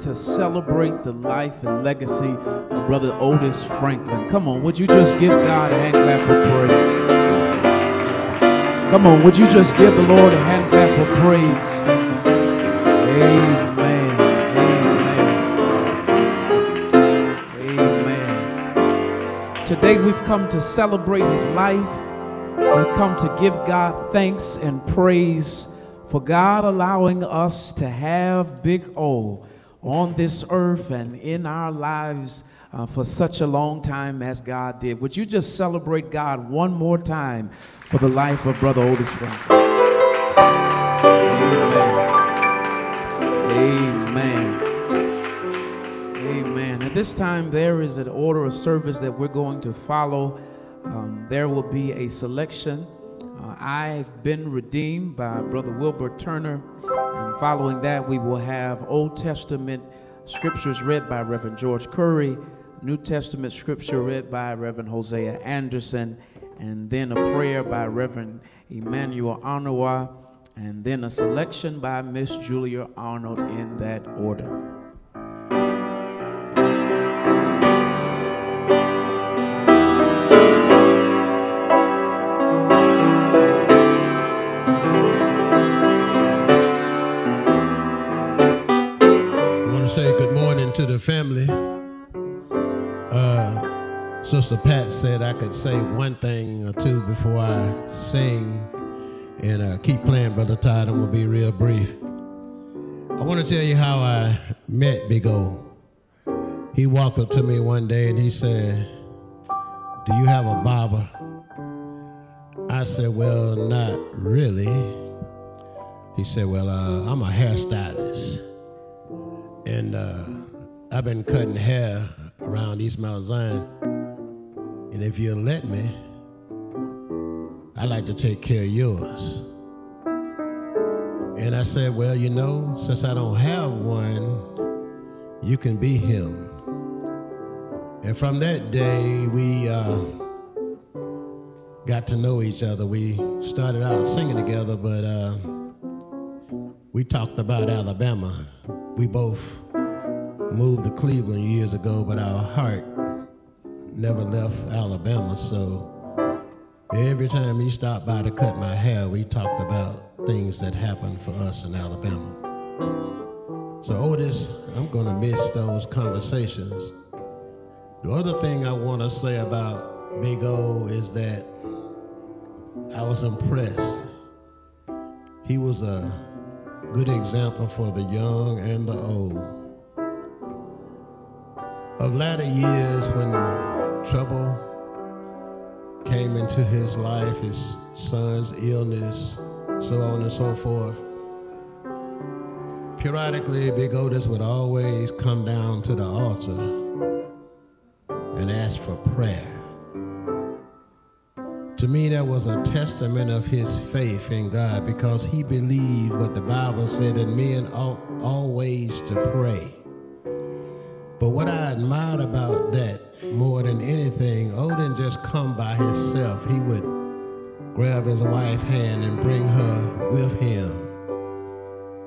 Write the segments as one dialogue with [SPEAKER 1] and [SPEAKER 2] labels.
[SPEAKER 1] to celebrate the life and legacy of Brother Otis Franklin. Come on, would you just give God a hand clap of praise? Come on, would you just give the Lord a hand clap of praise? Amen. Amen. Amen. Today we've come to celebrate his life. We've come to give God thanks and praise for God allowing us to have Big O on this earth and in our lives uh, for such a long time as God did. Would you just celebrate God one more time for the life of Brother Otis Franklin? Amen. Amen. Amen. At this time, there is an order of service that we're going to follow. Um, there will be a selection I've been redeemed by Brother Wilbur Turner. And following that, we will have Old Testament scriptures read by Reverend George Curry, New Testament scripture read by Reverend Hosea Anderson, and then a prayer by Reverend Emmanuel Arnois, and then a selection by Miss Julia Arnold in that order.
[SPEAKER 2] Sister Pat said I could say one thing or two before I sing. And uh, keep playing, Brother Todd. I'm going to be real brief. I want to tell you how I met Big O. He walked up to me one day and he said, Do you have a barber? I said, Well, not really. He said, Well, uh, I'm a hairstylist. And uh, I've been cutting hair around East Mount Zion. And if you'll let me, I'd like to take care of yours. And I said, Well, you know, since I don't have one, you can be him. And from that day, we uh, got to know each other. We started out singing together, but uh, we talked about Alabama. We both moved to Cleveland years ago, but our heart never left Alabama. So every time he stopped by to cut my hair, we talked about things that happened for us in Alabama. So Otis, I'm gonna miss those conversations. The other thing I want to say about Big O is that I was impressed. He was a good example for the young and the old of latter years when trouble came into his life, his son's illness, so on and so forth. Periodically, Big Otis would always come down to the altar and ask for prayer. To me, that was a testament of his faith in God because he believed what the Bible said that men ought always to pray. But what I admired about that more than anything, Odin just come by himself. He would grab his wife's hand and bring her with him.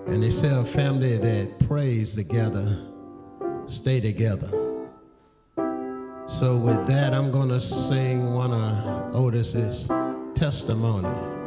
[SPEAKER 2] And they say a family that prays together stay together. So with that, I'm going to sing one of Otis's testimony.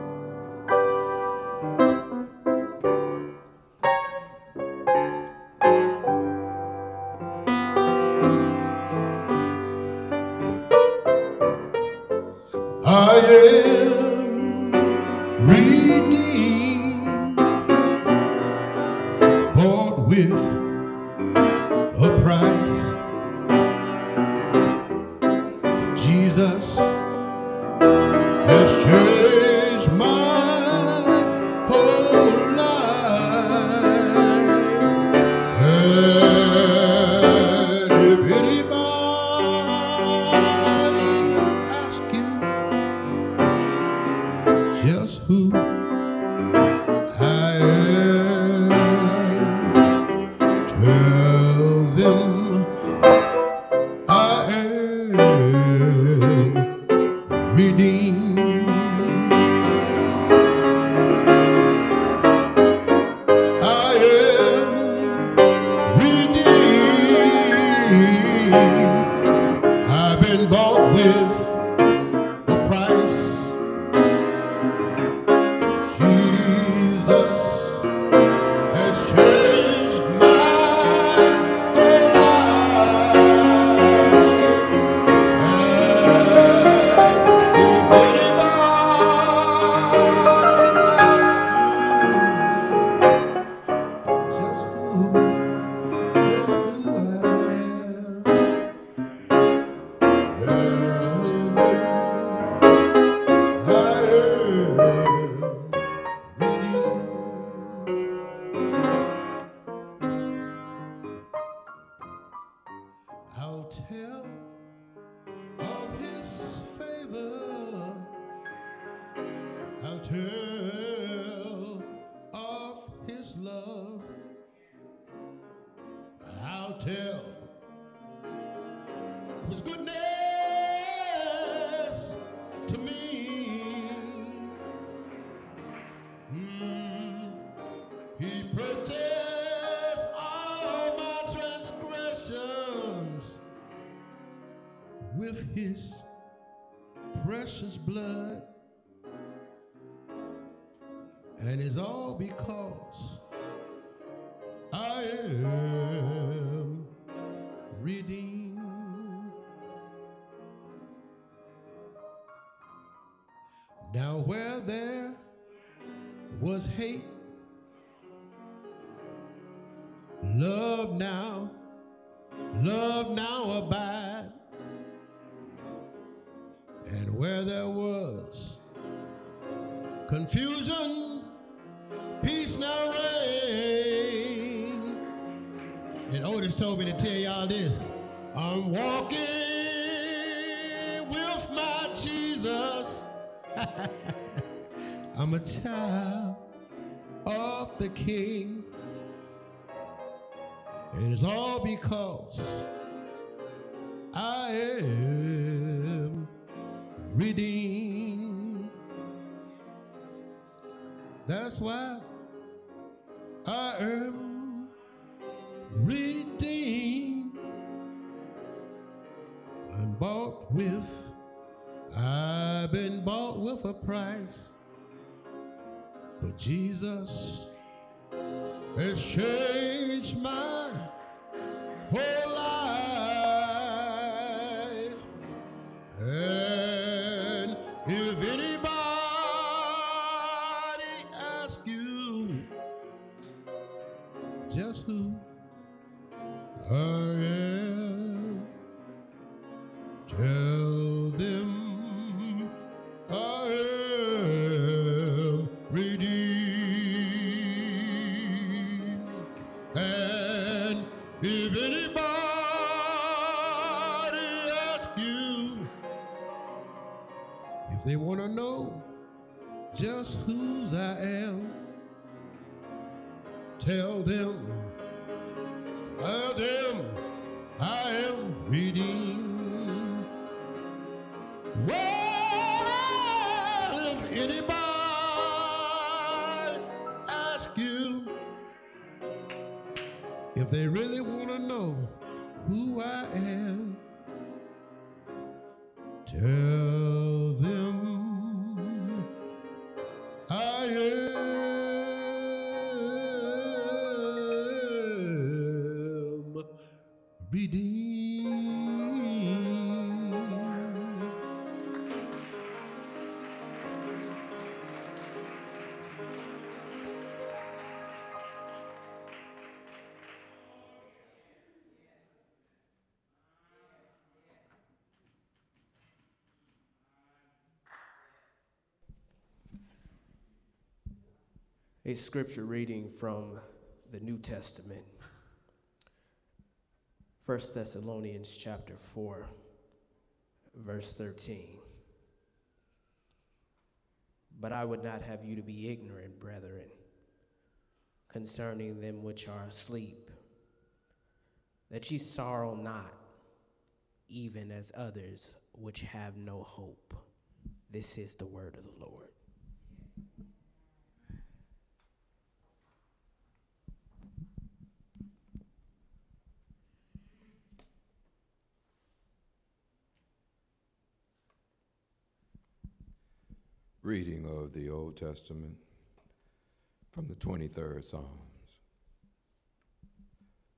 [SPEAKER 2] He purchased all my transgressions with his precious blood. And it's all because A
[SPEAKER 3] scripture reading from the New Testament. 1 Thessalonians chapter 4, verse 13. But I would not have you to be ignorant, brethren, concerning them which are asleep, that ye sorrow not, even as others which have no hope. This is the word of the Lord.
[SPEAKER 4] Reading the Old Testament from the 23rd Psalms.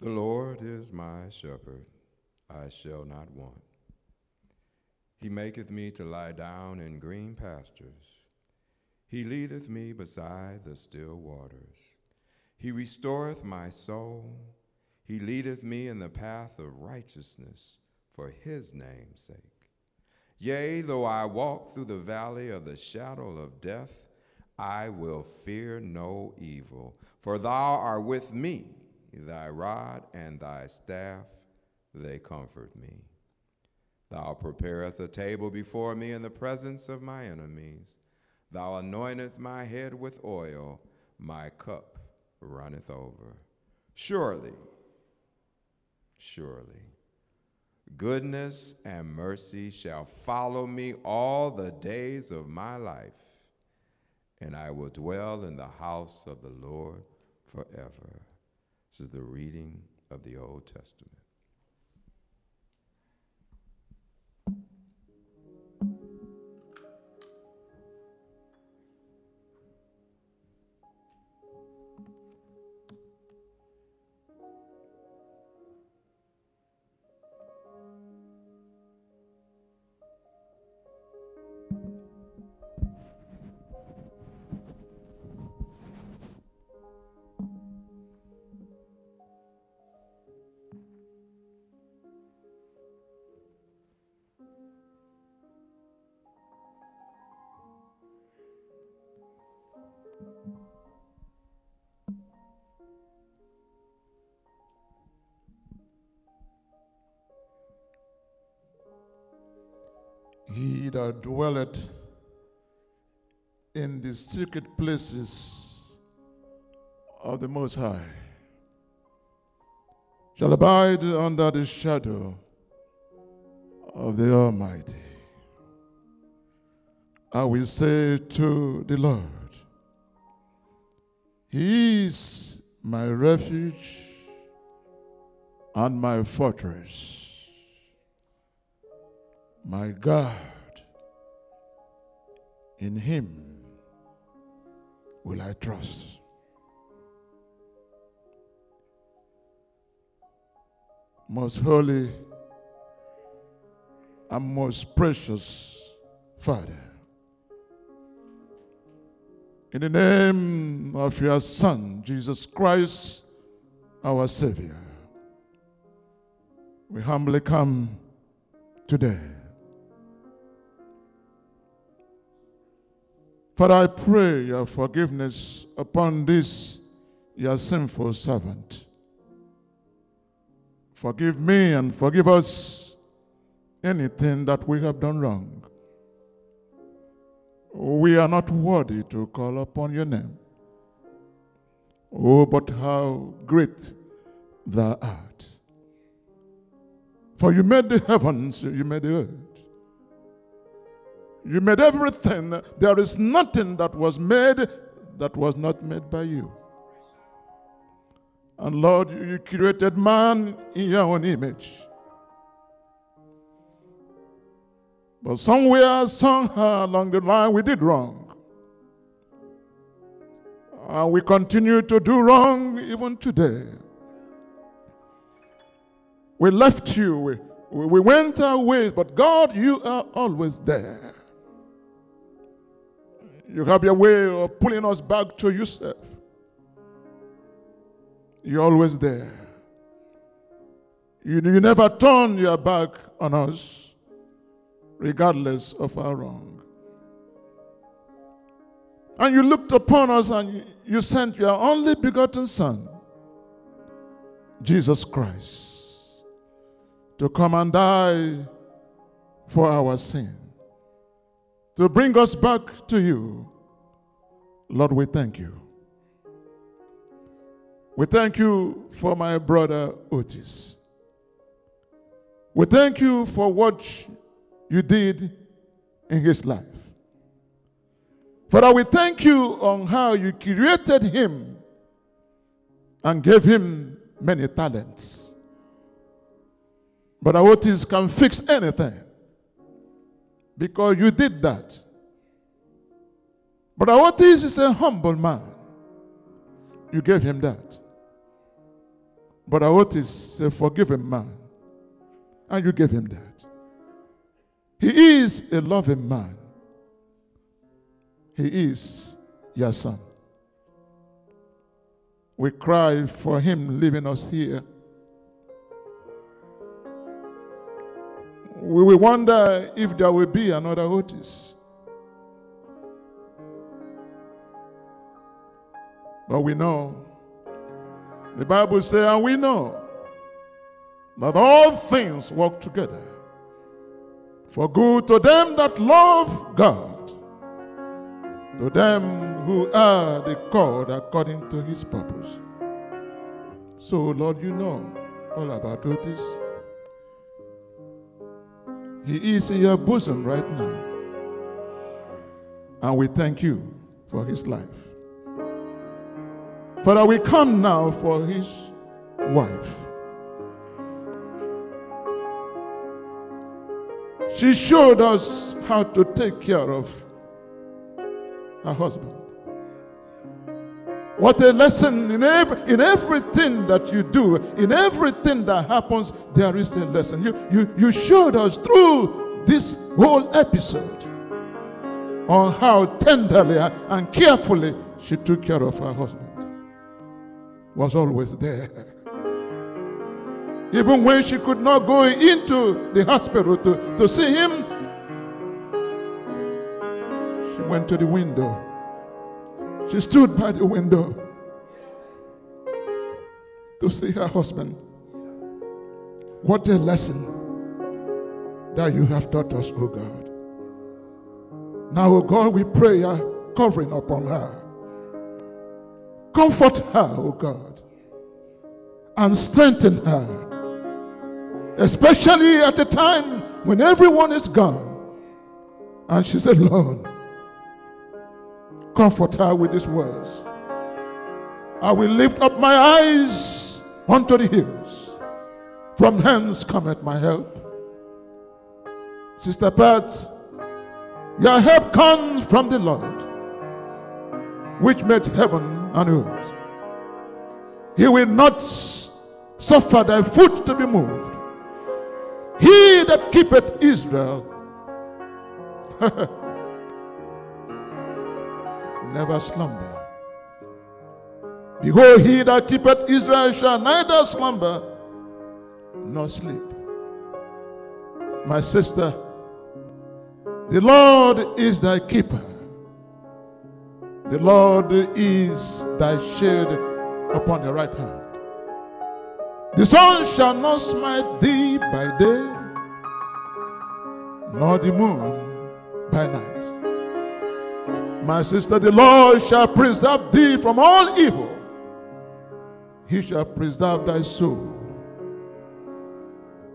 [SPEAKER 4] The Lord is my shepherd, I shall not want. He maketh me to lie down in green pastures. He leadeth me beside the still waters. He restoreth my soul. He leadeth me in the path of righteousness for his name's sake. Yea, though I walk through the valley of the shadow of death, I will fear no evil, for thou art with me, thy rod and thy staff, they comfort me. Thou preparest a table before me in the presence of my enemies. Thou anointest my head with oil, my cup runneth over. Surely, surely, goodness and mercy shall follow me all the days of my life, and I will dwell in the house of the Lord forever. This is the reading of the Old Testament.
[SPEAKER 5] Dwelleth in the secret places of the Most High shall abide under the shadow of the Almighty. I will say to the Lord, He is my refuge and my fortress my God, in him will I trust. Most holy and most precious Father, in the name of your Son, Jesus Christ, our Savior, we humbly come today Father, I pray your forgiveness upon this your sinful servant. Forgive me and forgive us anything that we have done wrong. We are not worthy to call upon your name. Oh, but how great thou art. For you made the heavens, you made the earth. You made everything. There is nothing that was made that was not made by you. And Lord, you created man in your own image. But somewhere, somehow along the line, we did wrong. And we continue to do wrong even today. We left you, we, we went our ways, but God, you are always there. You have your way of pulling us back to yourself. You're always there. You, you never turn your back on us, regardless of our wrong. And you looked upon us and you sent your only begotten Son, Jesus Christ, to come and die for our sin to bring us back to you. Lord, we thank you. We thank you for my brother Otis. We thank you for what you did in his life. Father, we thank you on how you created him and gave him many talents. But Otis can fix anything because you did that. But Otis is a humble man. You gave him that. But Otis is a forgiving man. And you gave him that. He is a loving man. He is your son. We cry for him leaving us here. We will wonder if there will be another Otis. But we know. The Bible says, and we know that all things work together for good to them that love God, to them who are the called according to his purpose. So, Lord, you know all about Otis. He is in your bosom right now. And we thank you for his life. Father, we come now for his wife. She showed us how to take care of her husband. What a lesson in, every, in everything that you do, in everything that happens, there is a lesson. You, you, you showed us through this whole episode on how tenderly and carefully she took care of her husband. Was always there. Even when she could not go into the hospital to, to see him, she went to the window. She stood by the window to see her husband. What a lesson that you have taught us, oh God. Now, oh God, we pray a covering upon her. Comfort her, oh God, and strengthen her especially at a time when everyone is gone and she's alone. Comfort her with these words. I will lift up my eyes unto the hills. From hence cometh my help. Sister Pat, your help comes from the Lord, which made heaven and earth. He will not suffer thy foot to be moved. He that keepeth Israel never slumber. Behold, he that keepeth Israel shall neither slumber nor sleep. My sister, the Lord is thy keeper. The Lord is thy shade upon the right hand. The sun shall not smite thee by day, nor the moon by night. My sister, the Lord shall preserve thee from all evil. He shall preserve thy soul.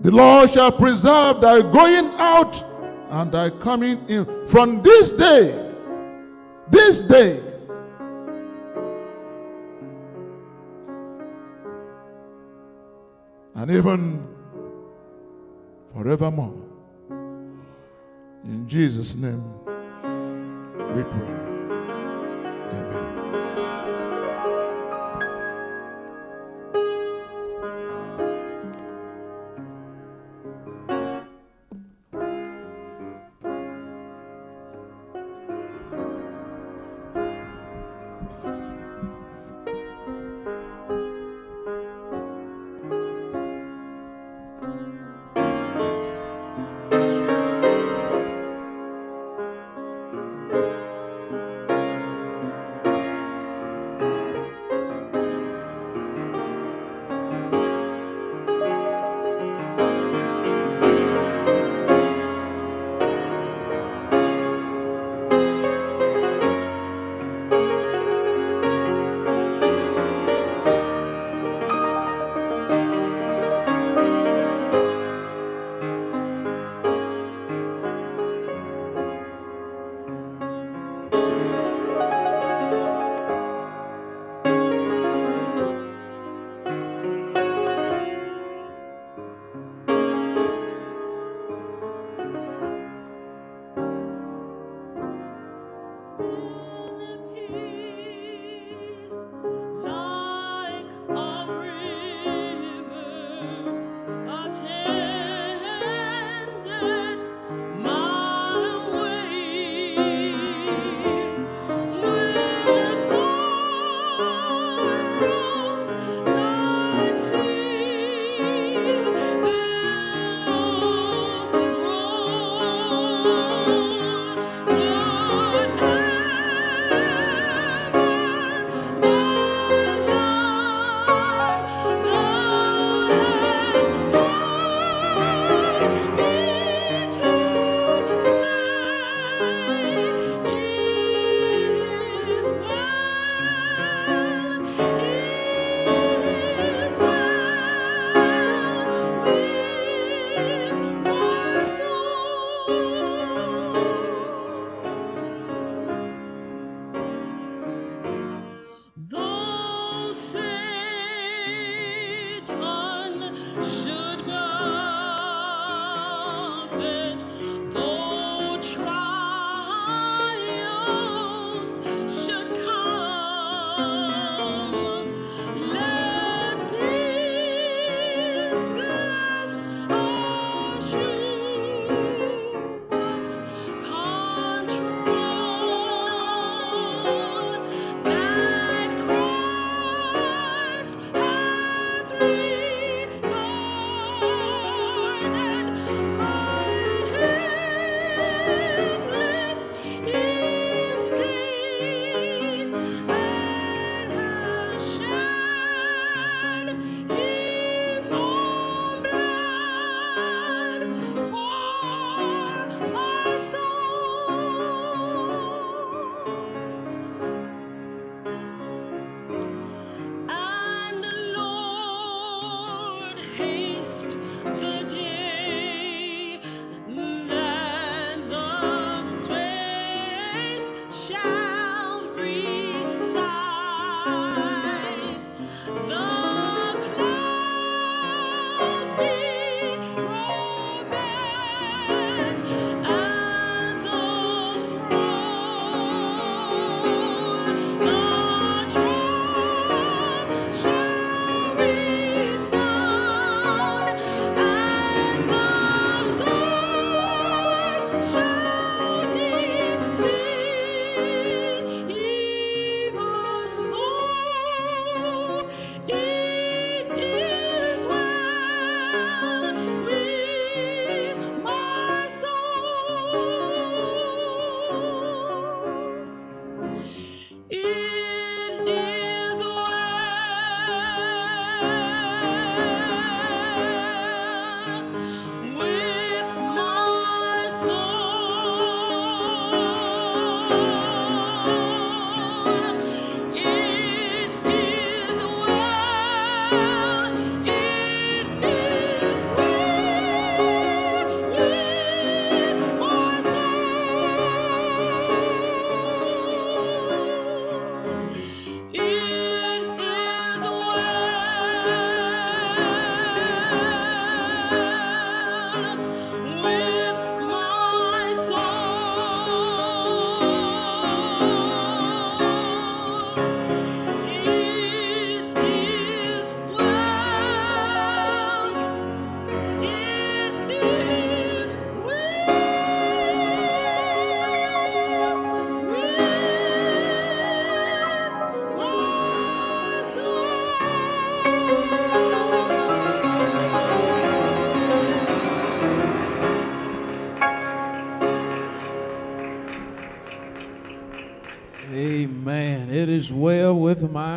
[SPEAKER 5] The Lord shall preserve thy going out and thy coming in from this day, this day and even forevermore. In Jesus' name we pray. Amen.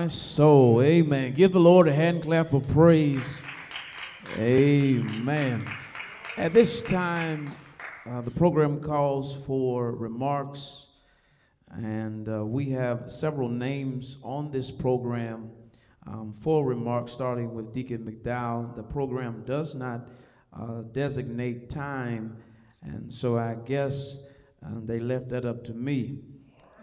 [SPEAKER 1] Soul. Amen. Give the Lord a hand clap of praise. Amen. At this time, uh, the program calls for remarks, and uh, we have several names on this program um, for remarks, starting with Deacon McDowell. The program does not uh, designate time, and so I guess um, they left that up to me.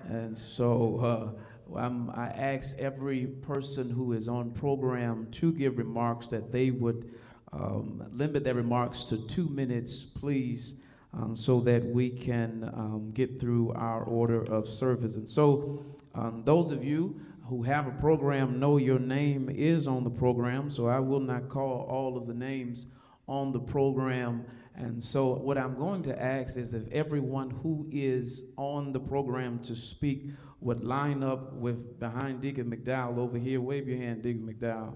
[SPEAKER 1] And so I'm, I ask every person who is on program to give remarks that they would um, limit their remarks to two minutes, please, um, so that we can um, get through our order of service. And so, um, those of you who have a program know your name is on the program, so I will not call all of the names on the program. And so, what I'm going to ask is if everyone who is on the program to speak would line up with behind Deacon McDowell over here. Wave your hand, Deacon McDowell.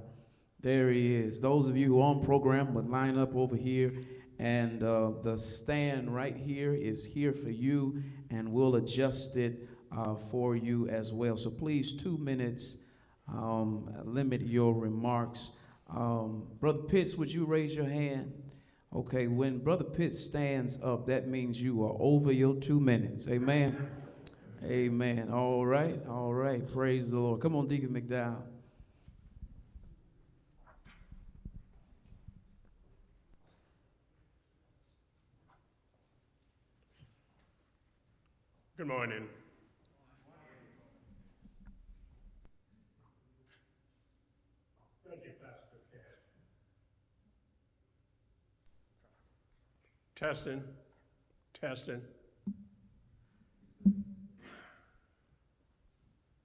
[SPEAKER 1] There he is. Those of you who are on program would line up over here. And uh, the stand right here is here for you, and we'll adjust it uh, for you as well. So please, two minutes, um, limit your remarks. Um, Brother Pitts, would you raise your hand? Okay, when Brother Pitt stands up, that means you are over your two minutes. Amen. Amen. All right, all right. Praise the Lord. Come on, Deacon McDowell.
[SPEAKER 6] Good morning. Thank you, Pastor Cash. Testing, testing.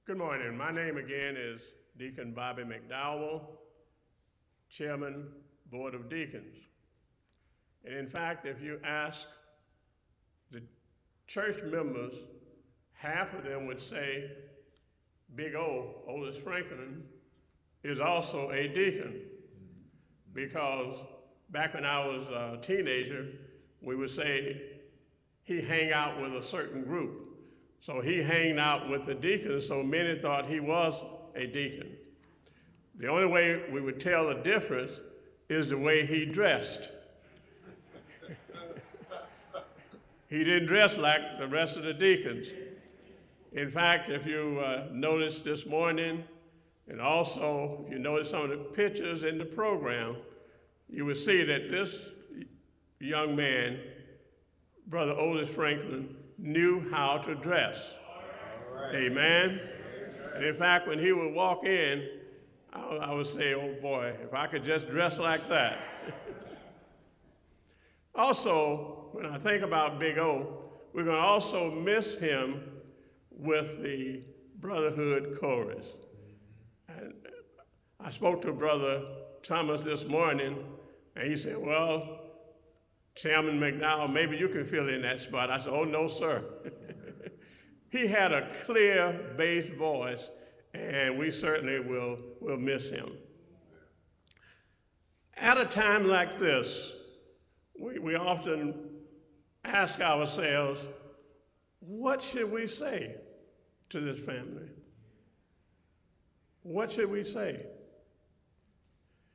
[SPEAKER 6] Good morning. My name again is Deacon Bobby McDowell, Chairman, Board of Deacons. And in fact, if you ask the church members, half of them would say Big O, Otis Franklin, is also a deacon. Because back when I was a teenager, we would say he hang out with a certain group. So he hanged out with the deacons, so many thought he was a deacon. The only way we would tell the difference is the way he dressed. he didn't dress like the rest of the deacons. In fact, if you uh, noticed this morning, and also if you notice some of the pictures in the program, you will see that this young man, Brother Otis Franklin, knew how to dress. Amen. And in fact, when he would walk in, I, I would say, oh boy, if I could just dress like that. also, when I think about Big O, we're going to also miss him with the Brotherhood Chorus. And I spoke to Brother Thomas this morning, and he said, Well, Chairman McDowell, maybe you can fill in that spot. I said, Oh, no, sir. he had a clear bass voice, and we certainly will, will miss him. At a time like this, we, we often ask ourselves, what should we say to this family? What should we say?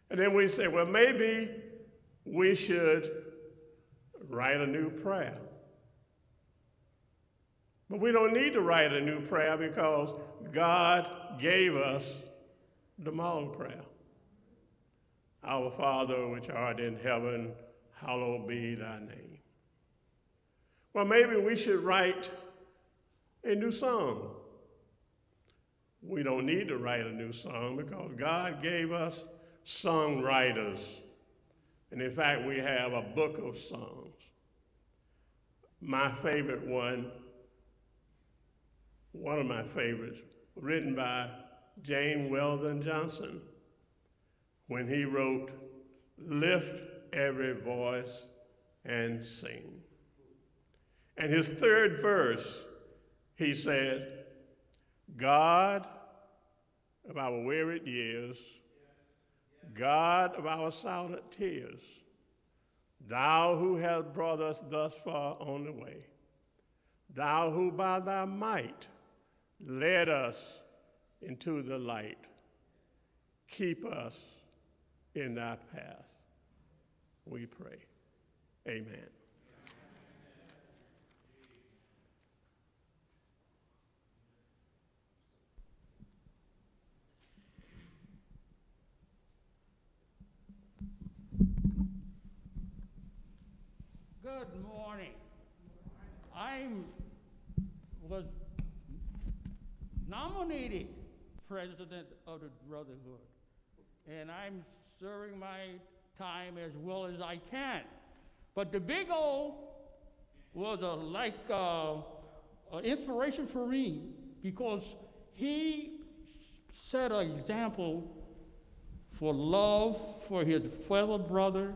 [SPEAKER 6] And then we say, well, maybe we should write a new prayer. But we don't need to write a new prayer because God gave us the model prayer. Our Father, which art in heaven, hallowed be thy name. Well, maybe we should write a new song. We don't need to write a new song because God gave us songwriters. And in fact, we have a book of songs. My favorite one, one of my favorites, written by James Weldon Johnson, when he wrote, Lift every voice and sing. And his third verse, he said, God of our wearied years, God of our silent tears, thou who hast brought us thus far on the way, thou who by thy might led us into the light, keep us in thy path. We pray. Amen.
[SPEAKER 7] Good morning. I'm was nominated president of the Brotherhood, and I'm serving my time as well as I can. But the big O was a like uh, an inspiration for me because he set an example for love for his fellow brother,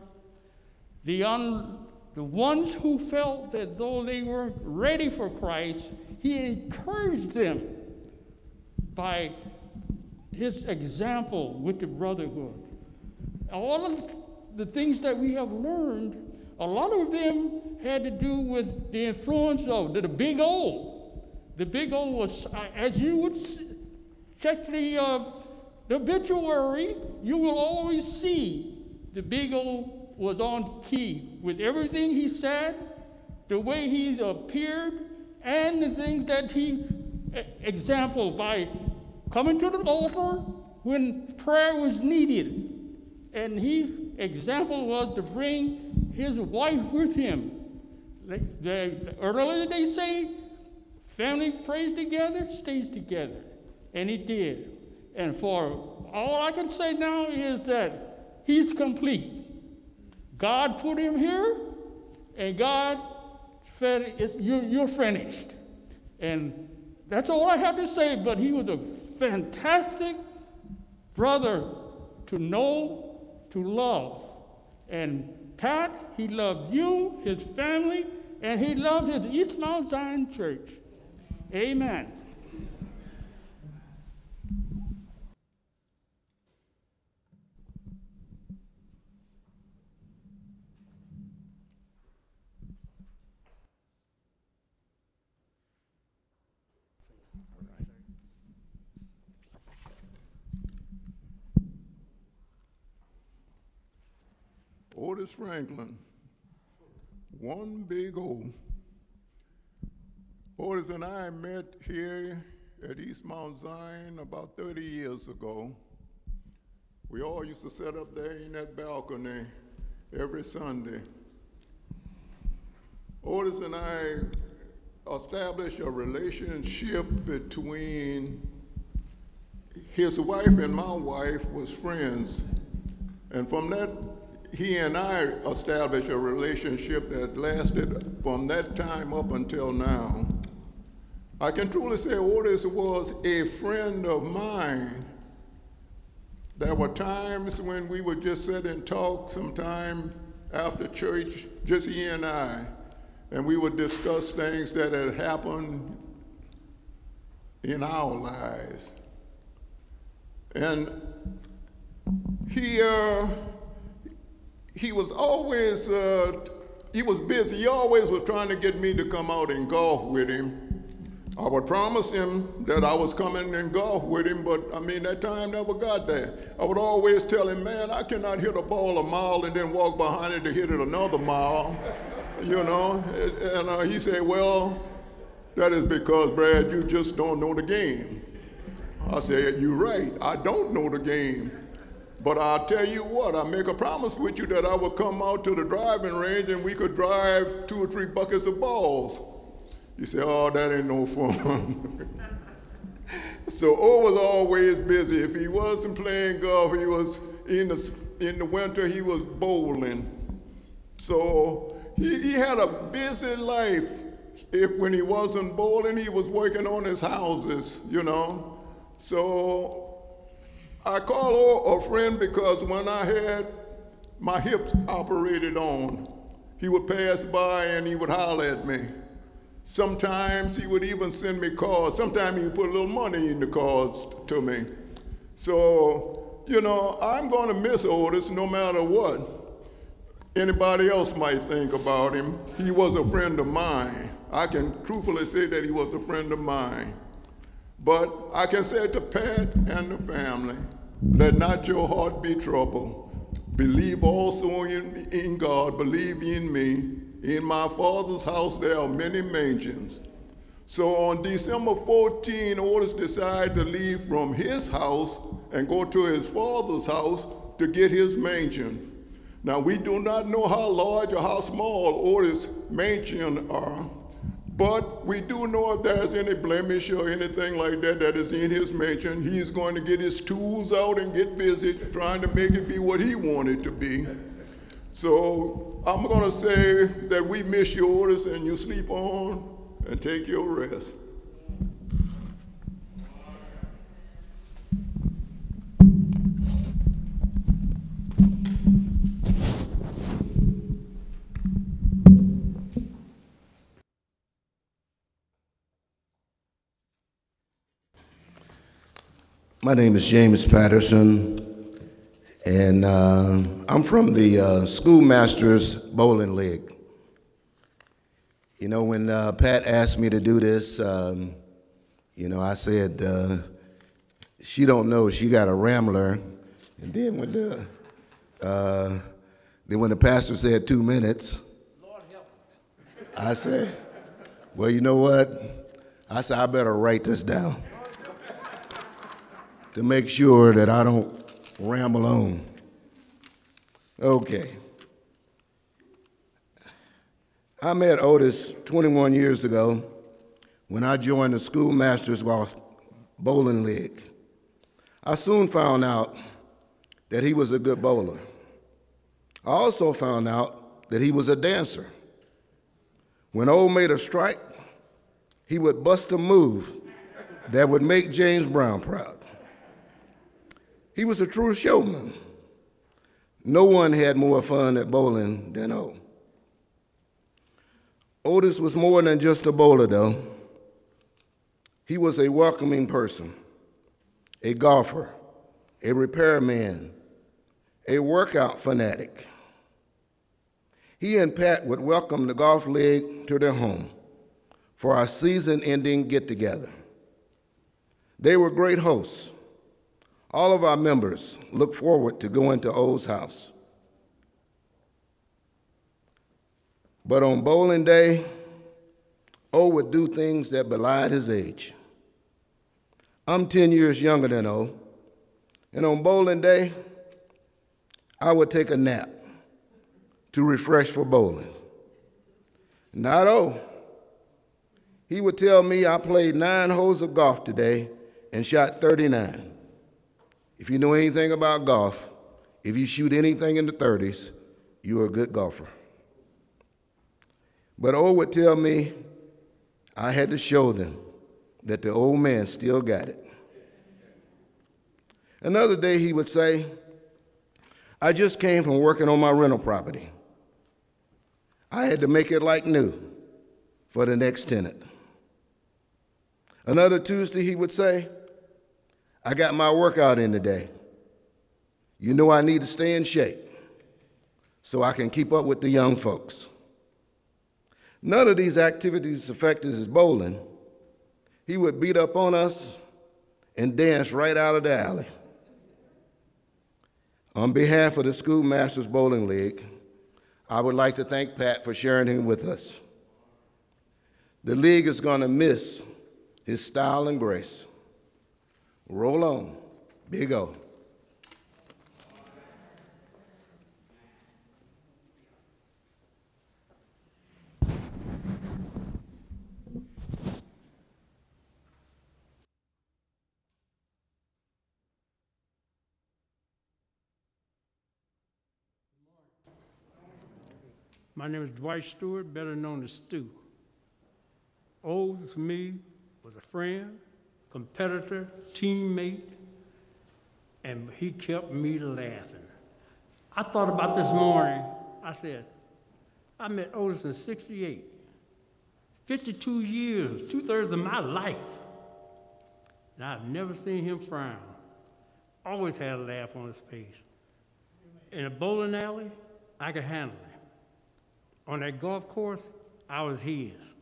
[SPEAKER 7] the un, the ones who felt that though they were ready for Christ, he encouraged them by his example with the brotherhood. All of the things that we have learned, a lot of them had to do with the influence of the, big O. The big O was, as you would check the, uh, the obituary, you will always see the big O was on key with everything he said, the way he appeared, and the things that he, e- example, by coming to the altar when prayer was needed. And his example was to bring his wife with him. They, they, earlier they say, family prays together, stays together. And he did. And for all I can say now is that he's complete. God put him here, and God said, you, You're finished. And that's all I have to say, but he was a fantastic brother to know, to love. And Pat, he loved you, his family, and he loved his East Mount Zion Church. Amen.
[SPEAKER 8] Otis Franklin, one big O. Otis and I met here at East Mount Zion about 30 years ago. We all used to sit up there in that balcony every Sunday. Otis and I established a relationship between his wife and my wife was friends. And from that, he and I established a relationship that lasted from that time up until now. I can truly say Otis was a friend of mine. There were times when we would just sit and talk sometime after church, just he and I, and we would discuss things that had happened in our lives. And he, uh, he was always, uh, he was busy. He always was trying to get me to come out and golf with him. I would promise him that I was coming and golf with him, but I mean, that time never got there. I would always tell him, man, I cannot hit a ball a mile and then walk behind it to hit it another mile, you know? And uh, he said, well, that is because, Brad, you just don't know the game. I said, you're right, I don't know the game. But I'll tell you what, I make a promise with you that I will come out to the driving range and we could drive two or three buckets of balls. You say, oh, that ain't no fun. so O was always busy. If he wasn't playing golf, he was in the, in the winter, he was bowling. So he, he had a busy life. If when he wasn't bowling, he was working on his houses, you know. So I call her a friend because when I had my hips operated on. He would pass by and he would holler at me. Sometimes he would even send me cards. Sometimes he would put a little money in the cards to me. So, you know, I'm going to miss Otis no matter what anybody else might think about him. He was a friend of mine. I can truthfully say that he was a friend of mine. But I can say to Pat and the family, let not your heart be troubled. Believe also in, in God, believe in me. In my Father's house there are many mansions. So on December 14, Otis decided to leave from his house and go to his father's house to get his mansion. Now, we do not know how large or how small Otis' mansion are, but we do know if there's any blemish or anything like that that is in his mansion, he's going to get his tools out and get busy trying to make it be what he wanted to be. So I'm going to say that we miss you, Otis, and you sleep on and take your rest.
[SPEAKER 9] My name is James Patterson, and uh, I'm from the uh, Schoolmasters Bowling League. You know, when uh, Pat asked me to do this, um, you know, I said, uh, she don't know, she got a rambler. And then when the, uh, then when the pastor said two minutes, I said, well, you know what? I said, I better write this down to make sure that I don't ramble on. Okay. I met Otis 21 years ago when I joined the Schoolmasters Golf Bowling League. I soon found out that he was a good bowler. I also found out that he was a dancer. When O made a strike, he would bust a move that would make James Brown proud. He was a true showman. No one had more fun at bowling than O. Otis was more than just a bowler, though. He was a welcoming person, a golfer, a repairman, a workout fanatic. He and Pat would welcome the golf league to their home for our season ending get together. They were great hosts. All of our members look forward to going to O's house. But on bowling day, O would do things that belied his age. I'm 10 years younger than O, and on bowling day, I would take a nap to refresh for bowling. Not O. He would tell me I played nine holes of golf today and shot 39. If you know anything about golf, if you shoot anything in the 30s, you're a good golfer. But O would tell me I had to show them that the old man still got it. Another day he would say, I just came from working on my rental property. I had to make it like new for the next tenant. Another Tuesday he would say, I got my workout in today. You know I need to stay in shape so I can keep up with the young folks. None of these activities affected his bowling. He would beat up on us and dance right out of the alley. On behalf of the Schoolmasters Bowling League, I would like to thank Pat for sharing him with us. The league is going to miss his style and grace. Roll on, Big O.
[SPEAKER 10] My name is Dwight Stewart, better known as Stu. O to me was a friend, competitor, teammate, and he kept me laughing. I thought about this morning. I said, I met Otis in 68. 52 years, two thirds of my life. And I've never seen him frown. Always had a laugh on his face. In a bowling alley, I could handle him. On that golf course, I was his.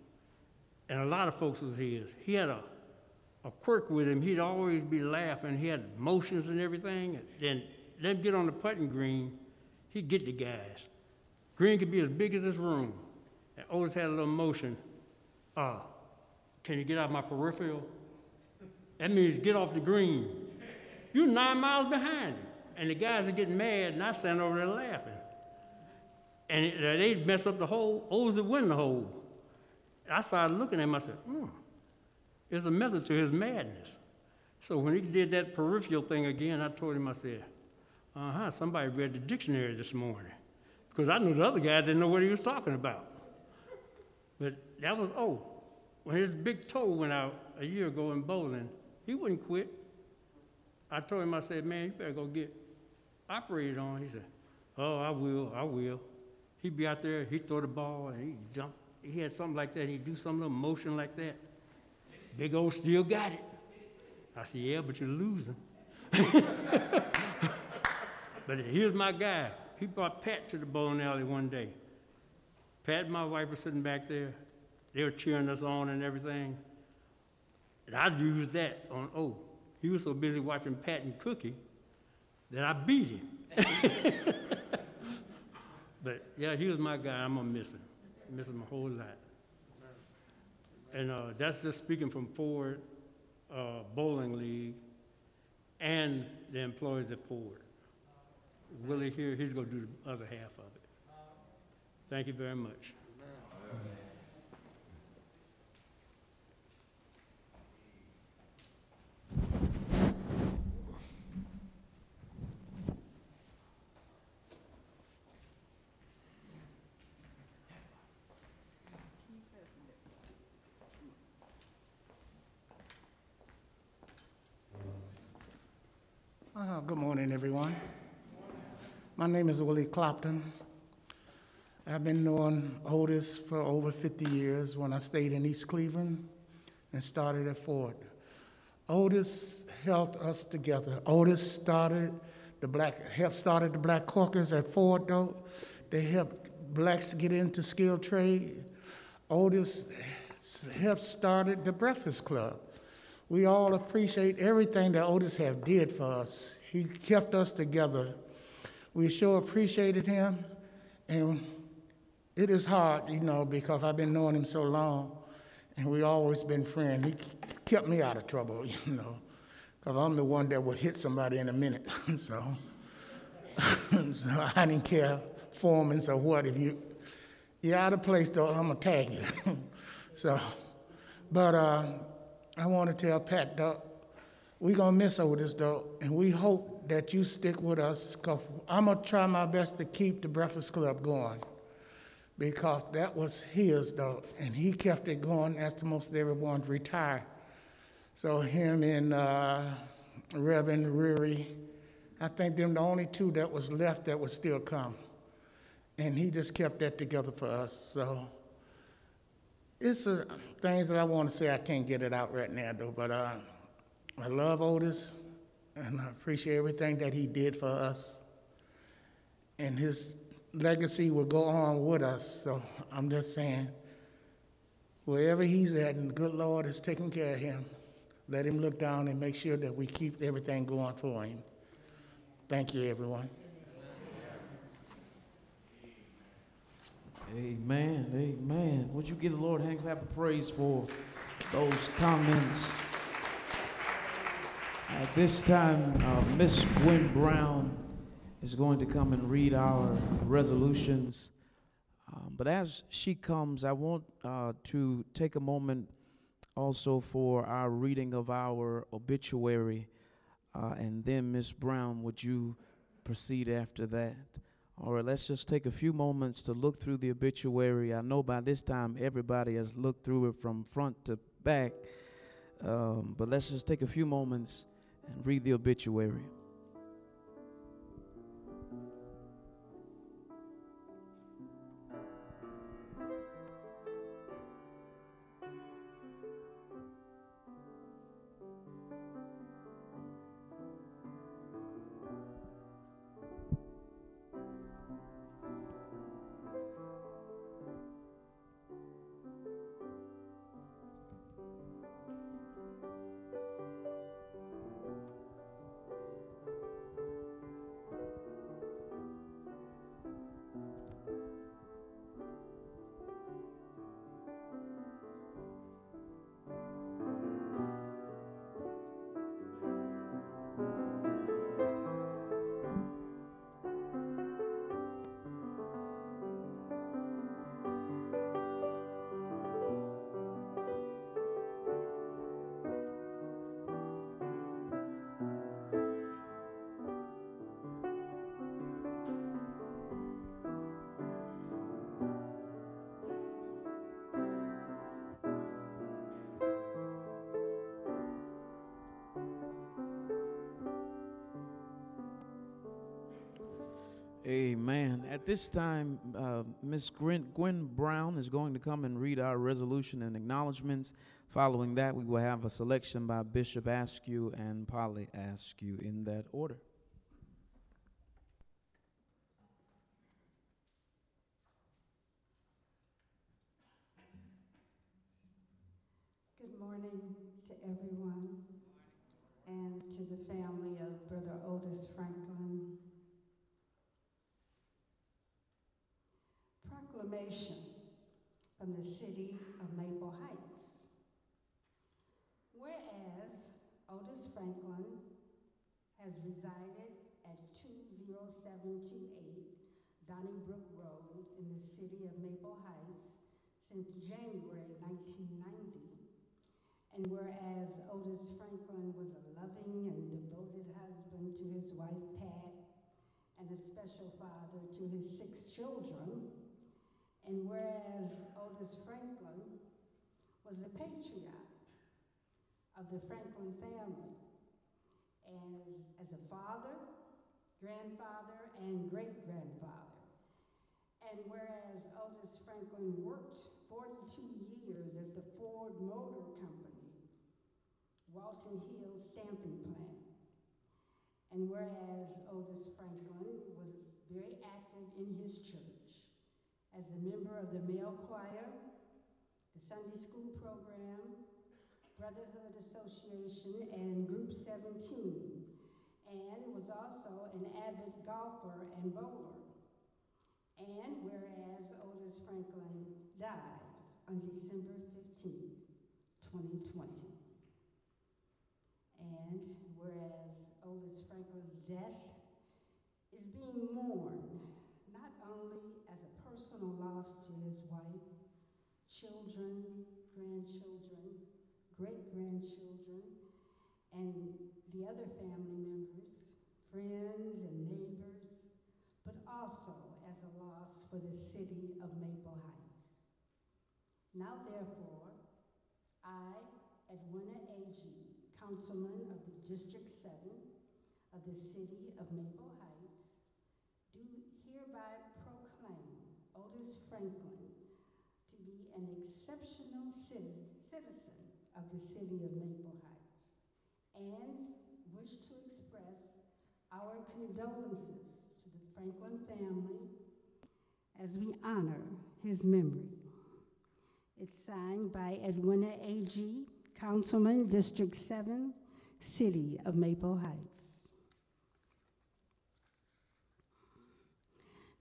[SPEAKER 10] And a lot of folks was his. He had a, a quirk with him. He'd always be laughing. He had motions and everything. And then let him get on the putting green, he'd get the guys. Green could be as big as this room. And always had a little motion. Uh, can you get out of my peripheral? That means get off the green. You're nine miles behind him. And the guys are getting mad, and I stand over there laughing. And uh, they'd mess up the hole. O's would win the hole. I started looking at him, I said, hmm, there's a method to his madness. So when he did that peripheral thing again, I told him, I said, uh huh, somebody read the dictionary this morning. Because I knew the other guy didn't know what he was talking about. But that was, oh, when his big toe went out a year ago in bowling, he wouldn't quit. I told him, I said, man, you better go get operated on. He said, oh, I will, I will. He'd be out there, he'd throw the ball, and he'd jump. He had something like that. He'd do some little motion like that. Big old still got it. I said, yeah, but you're losing. but here's my guy. He brought Pat to the bowling alley one day. Pat and my wife were sitting back there. They were cheering us on and everything. And I used that on Oh. He was so busy watching Pat and Cookie that I beat him. but yeah, he was my guy. I'm gonna miss him. Miss him a whole lot. And uh, that's just speaking from Ford uh, Bowling League and the employees at Ford. Willie here, he's gonna do the other half of it. Thank you very much.
[SPEAKER 11] Uh, good morning, everyone. My name is Willie Clopton. I've been knowing Otis for over 50 years when I stayed in East Cleveland and started at Ford. Otis helped us together. Otis started the black, helped started the Black Caucus at Ford, though. They helped blacks get into skilled trade. Otis helped started the Breakfast Club. We all appreciate everything that Otis have did for us. He kept us together. We sure appreciated him, and it is hard, you know, because I've been knowing him so long, and we always been friends. He kept me out of trouble, you know, because I'm the one that would hit somebody in a minute. so, so I didn't care, foreman, so what if you you're out of place though, I'm gonna tag you. so, but. Uh, I want to tell Pat, though, we're going to miss Otis, though, and we hope that you stick with us because I'm going to try my best to keep the Breakfast Club going because that was his, though, and he kept it going after most of everyone retired. So him and uh, Reverend Reary, I think them the only two that was left that would still come. And he just kept that together for us. So it's uh, things that I want to say. I can't get it out right now, though. But uh, I love Otis, and I appreciate everything that he did for us. And his legacy will go on with us. So I'm just saying, wherever he's at, and the good Lord is taking care of him, let him look down and make sure that we keep everything going for him. Thank you, everyone.
[SPEAKER 12] Amen. Amen. Would you give the Lord a hand clap of praise for those comments? At this time, uh, Miss Gwen Brown is going to come and read our resolutions. Um, but as she comes, I want uh, to take a moment also for our reading of our obituary. Uh, and then, Miss Brown, would you proceed after that? All right, let's just take a few moments to look through the obituary. I know by this time everybody has looked through it from front to back, um, but let's just take a few moments and read the obituary.
[SPEAKER 1] Amen. At this time, uh, Miss Gwen, Gwen Brown is going to come and read our resolution and acknowledgments. Following that, we will have a selection by Bishop Askew and Polly Askew in that order.
[SPEAKER 13] Good morning to everyone and to the family of Brother Otis Franklin. Proclamation from the city of Maple Heights. Whereas Otis Franklin has resided at 20728 Donnybrook Road in the city of Maple Heights since January 1990, and whereas Otis Franklin was a loving and devoted husband to his wife Pat and a special father to his six children, and whereas Otis Franklin was a patriarch of the Franklin family, as, as a father, grandfather, and great grandfather. And whereas Otis Franklin worked 42 years at the Ford Motor Company, Walton Hills Stamping Plant. And whereas Otis Franklin was very active in his church as a member of the male choir, the Sunday school program, Brotherhood Association, and Group 17, and was also an avid golfer and bowler. And whereas Otis Franklin died on December 15th, 2020. And whereas Otis Franklin's death is being mourned not only as a personal loss to his wife, children, grandchildren, great grandchildren, and the other family members, friends, and neighbors, but also as a loss for the city of Maple Heights. Now, therefore, I, Edwina Agee, Councilman of the District 7 of the city of Maple Heights, do hereby proclaim Otis Franklin to be an exceptional citizen the city of Maple Heights and wish to express our condolences to the Franklin family as we honor his memory. It's signed by Edwina Agee, Councilman, District 7, City of Maple Heights.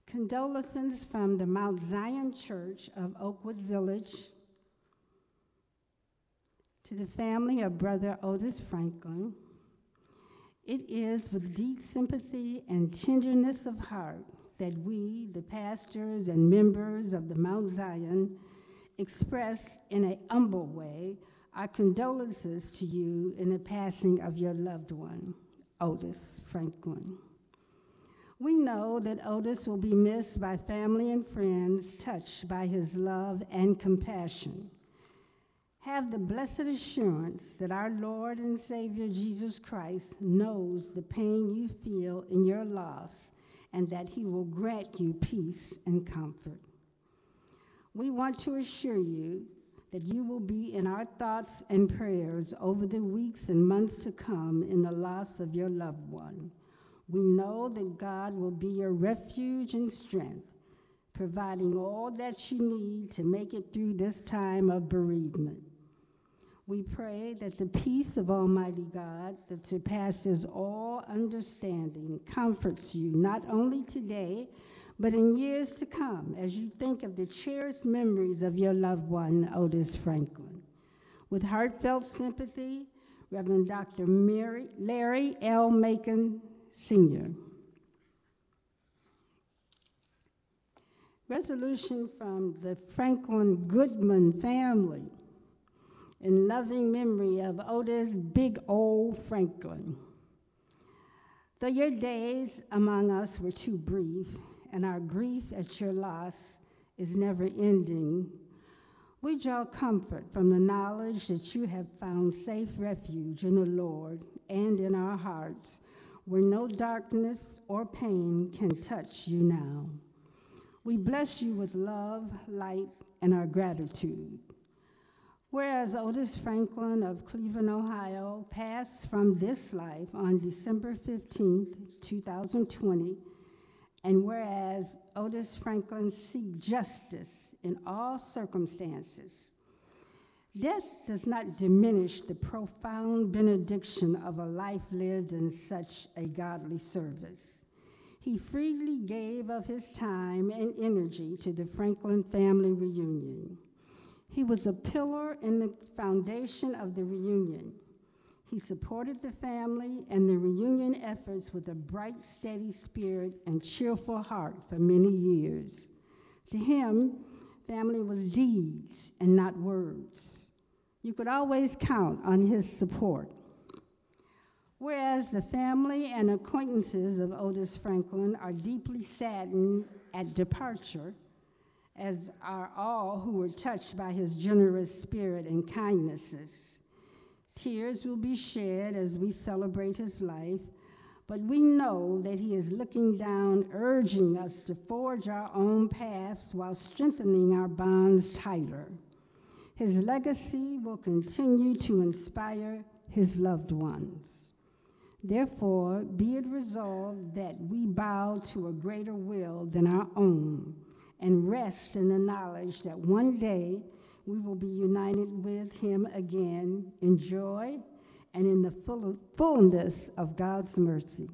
[SPEAKER 13] Condolences from the Mount Zion Church of Oakwood Village to the family of Brother Otis Franklin. It is with deep sympathy and tenderness of heart that we, the pastors and members of the Mount Zion, express in a humble way our condolences to you in the passing of your loved one, Otis Franklin. We know that Otis will be missed by family and friends touched by his love and compassion. Have the blessed assurance that our Lord and Savior Jesus Christ knows the pain you feel in your loss and that he will grant you peace and comfort. We want to assure you that you will be in our thoughts and prayers over the weeks and months to come in the loss of your loved one. We know that God will be your refuge and strength, providing all that you need to make it through this time of bereavement. We pray that the peace of Almighty God that surpasses all understanding comforts you not only today, but in years to come as you think of the cherished memories of your loved one, Otis Franklin. With heartfelt sympathy, Reverend Dr. Mary, Larry L. Macon, Sr. Resolution from the Franklin Goodman family in loving memory of Otis Big Old Franklin. Though your days among us were too brief, and our grief at your loss is never ending, we draw comfort from the knowledge that you have found safe refuge in the Lord and in our hearts where no darkness or pain can touch you now. We bless you with love, light, and our gratitude. Whereas Otis Franklin of Cleveland, Ohio, passed from this life on December 15, 2020, and whereas Otis Franklin seek justice in all circumstances, death does not diminish the profound benediction of a life lived in such a godly service. He freely gave of his time and energy to the Franklin family reunion. He was a pillar in the foundation of the reunion. He supported the family and the reunion efforts with a bright, steady spirit and cheerful heart for many years. To him, family was deeds and not words. You could always count on his support. Whereas the family and acquaintances of Otis Franklin are deeply saddened at departure, as are all who were touched by his generous spirit and kindnesses. Tears will be shed as we celebrate his life, but we know that he is looking down, urging us to forge our own paths while strengthening our bonds tighter. His legacy will continue to inspire his loved ones. Therefore, be it resolved that we bow to a greater will than our own and rest in the knowledge that one day we will be united with him again in joy and in the full, fullness of God's mercy.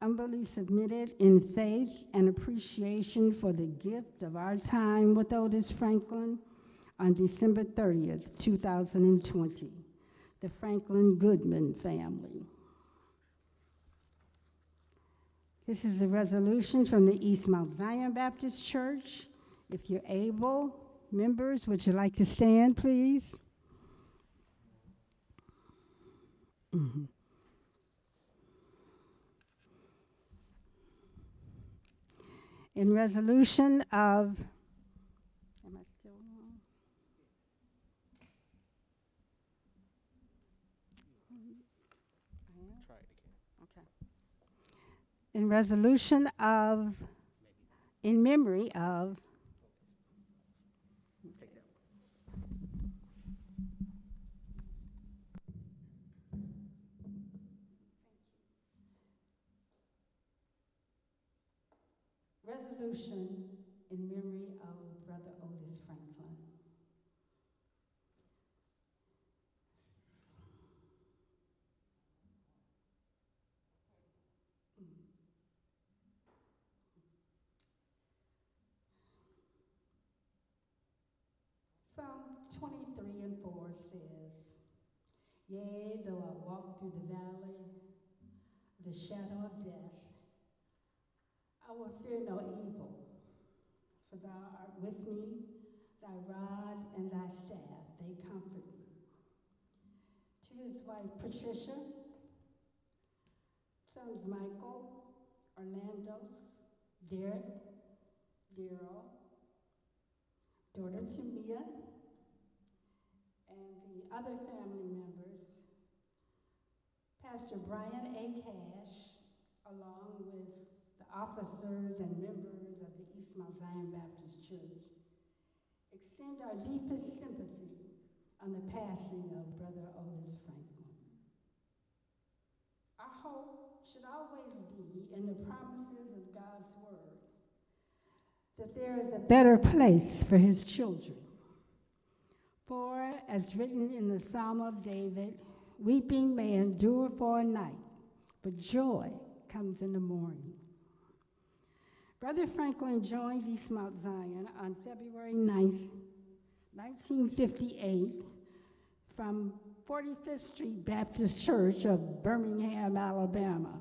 [SPEAKER 13] Humbly submitted in faith and appreciation for the gift of our time with Otis Franklin on December 30th, 2020, the Franklin Goodman family. This is a resolution from the East Mount Zion Baptist Church. If you're able, members, would you like to stand, please? Mhm. In resolution of, am I still on?
[SPEAKER 3] Try it again.
[SPEAKER 13] Okay. In resolution of, in memory of, resolution in memory of Brother Otis Franklin. Psalm 23 and 4 says, Yea, though I walk through the valley of the shadow of death, I will fear no evil, for thou art with me, thy rod and thy staff, they comfort me. To his wife Patricia, sons Michael, Orlandos, Derek, Daryl, daughter Tamia, and the other family members, Pastor Brian A. Cash, along with the officers and members of the East Mount Zion Baptist Church, extend our deepest sympathy on the passing of Brother Otis Franklin. Our hope should always be in the promises of God's Word that there is a better place for His children. For, as written in the Psalm of David, weeping may endure for a night, but joy comes in the morning. Brother Franklin joined East Mount Zion on February 9th, 1958, from 45th Street Baptist Church of Birmingham, Alabama,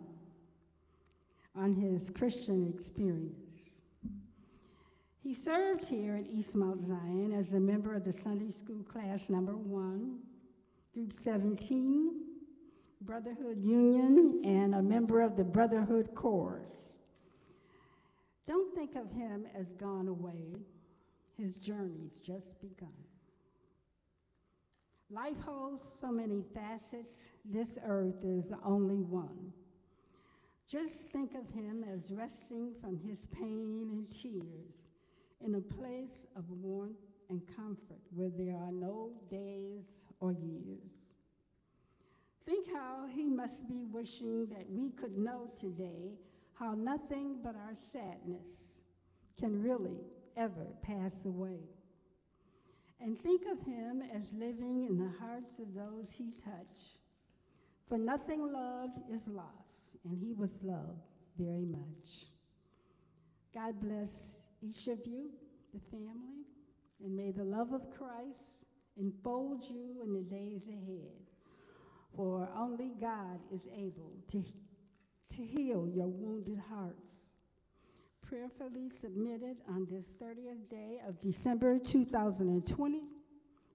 [SPEAKER 13] on his Christian experience. He served here at East Mount Zion as a member of the Sunday School class number one, Group 17, Brotherhood Union, and a member of the Brotherhood Chorus. Don't think of him as gone away. His journey's just begun. Life holds so many facets. This earth is only one. Just think of him as resting from his pain and tears in a place of warmth and comfort where there are no days or years. Think how he must be wishing that we could know today how nothing but our sadness can really ever pass away. And think of him as living in the hearts of those he touched. For nothing loved is lost, and he was loved very much. God bless each of you, the family, and may the love of Christ enfold you in the days ahead. For only God is able to, to heal your wounded hearts. Prayerfully submitted on this 30th day of December 2020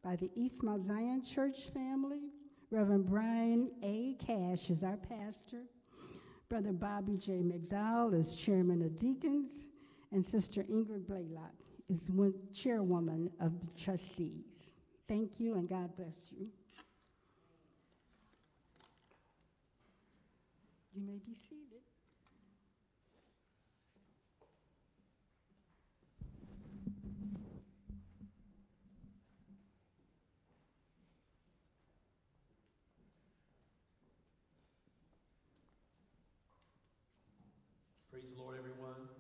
[SPEAKER 13] by the East Mount Zion Church family. Reverend Brian A. Cash is our pastor. Brother Bobby J. McDowell is chairman of deacons, and Sister Ingrid Blaylock is one chairwoman of the trustees. Thank you, and God bless you. You may be seated.
[SPEAKER 14] Praise the Lord, everyone.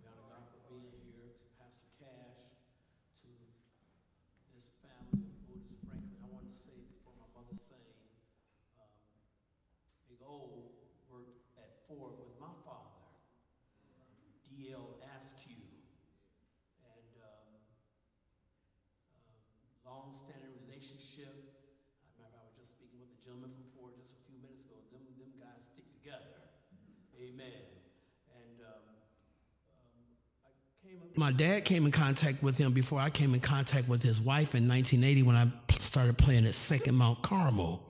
[SPEAKER 14] We honor God for being here. To Pastor Cash, to this family of Otis Franklin. I wanted to say before my mother sang, um, Big O worked at Ford with my father, D.L. Askew, and um, um, long-standing relationship. I remember I was just speaking with a gentleman from Ford just a few minutes ago. Them, them guys stick together. Amen. And um, um, I came up. My dad came in contact with him before I came in contact with his wife in 1980 when I started playing at Second Mount Carmel.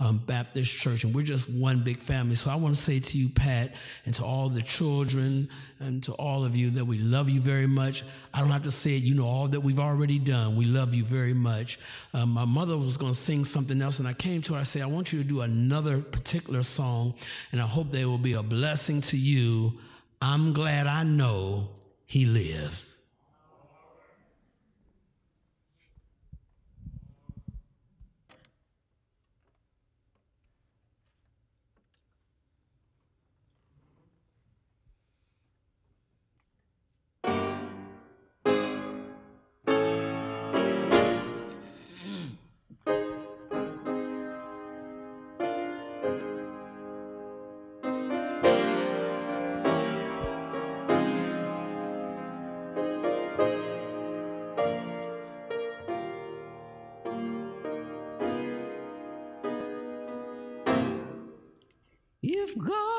[SPEAKER 14] Um, Baptist Church, and we're just one big family. So I want to say to you, Pat, and to all the children, and to all of you that we love you very much. I don't have to say it, you know all that we've already done. We love you very much. Um, my mother was going to sing something else, and I came to her. I said, I want you to do another particular song, and I hope they will be a blessing to you. I'm glad I know he lives.
[SPEAKER 15] God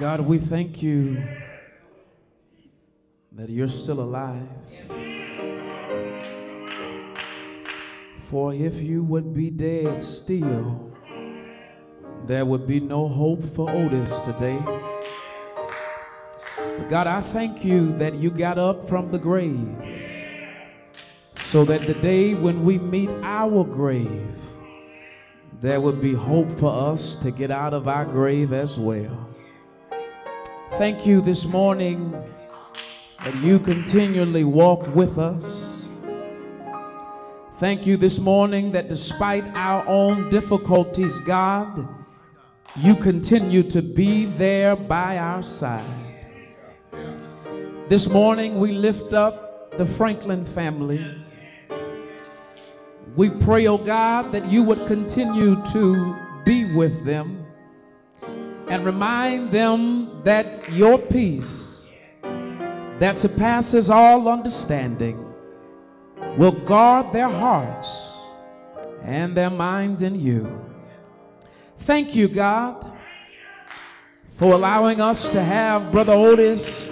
[SPEAKER 15] God,
[SPEAKER 1] we thank you that you're still alive. For if you would be dead still, there would be no hope for Otis today. But God, I thank you that you got up from the grave so that the day when we meet our grave, there would be hope for us to get out of our grave as well. Thank you this morning that you continually walk with us. Thank you this morning that despite our own difficulties, God, you continue to be there by our side. This morning we lift up the Franklin family. We pray, oh God, that you would continue to be with them and remind them that your peace that surpasses all understanding will guard their hearts and their minds in you. Thank you, God, for allowing us to have Brother Otis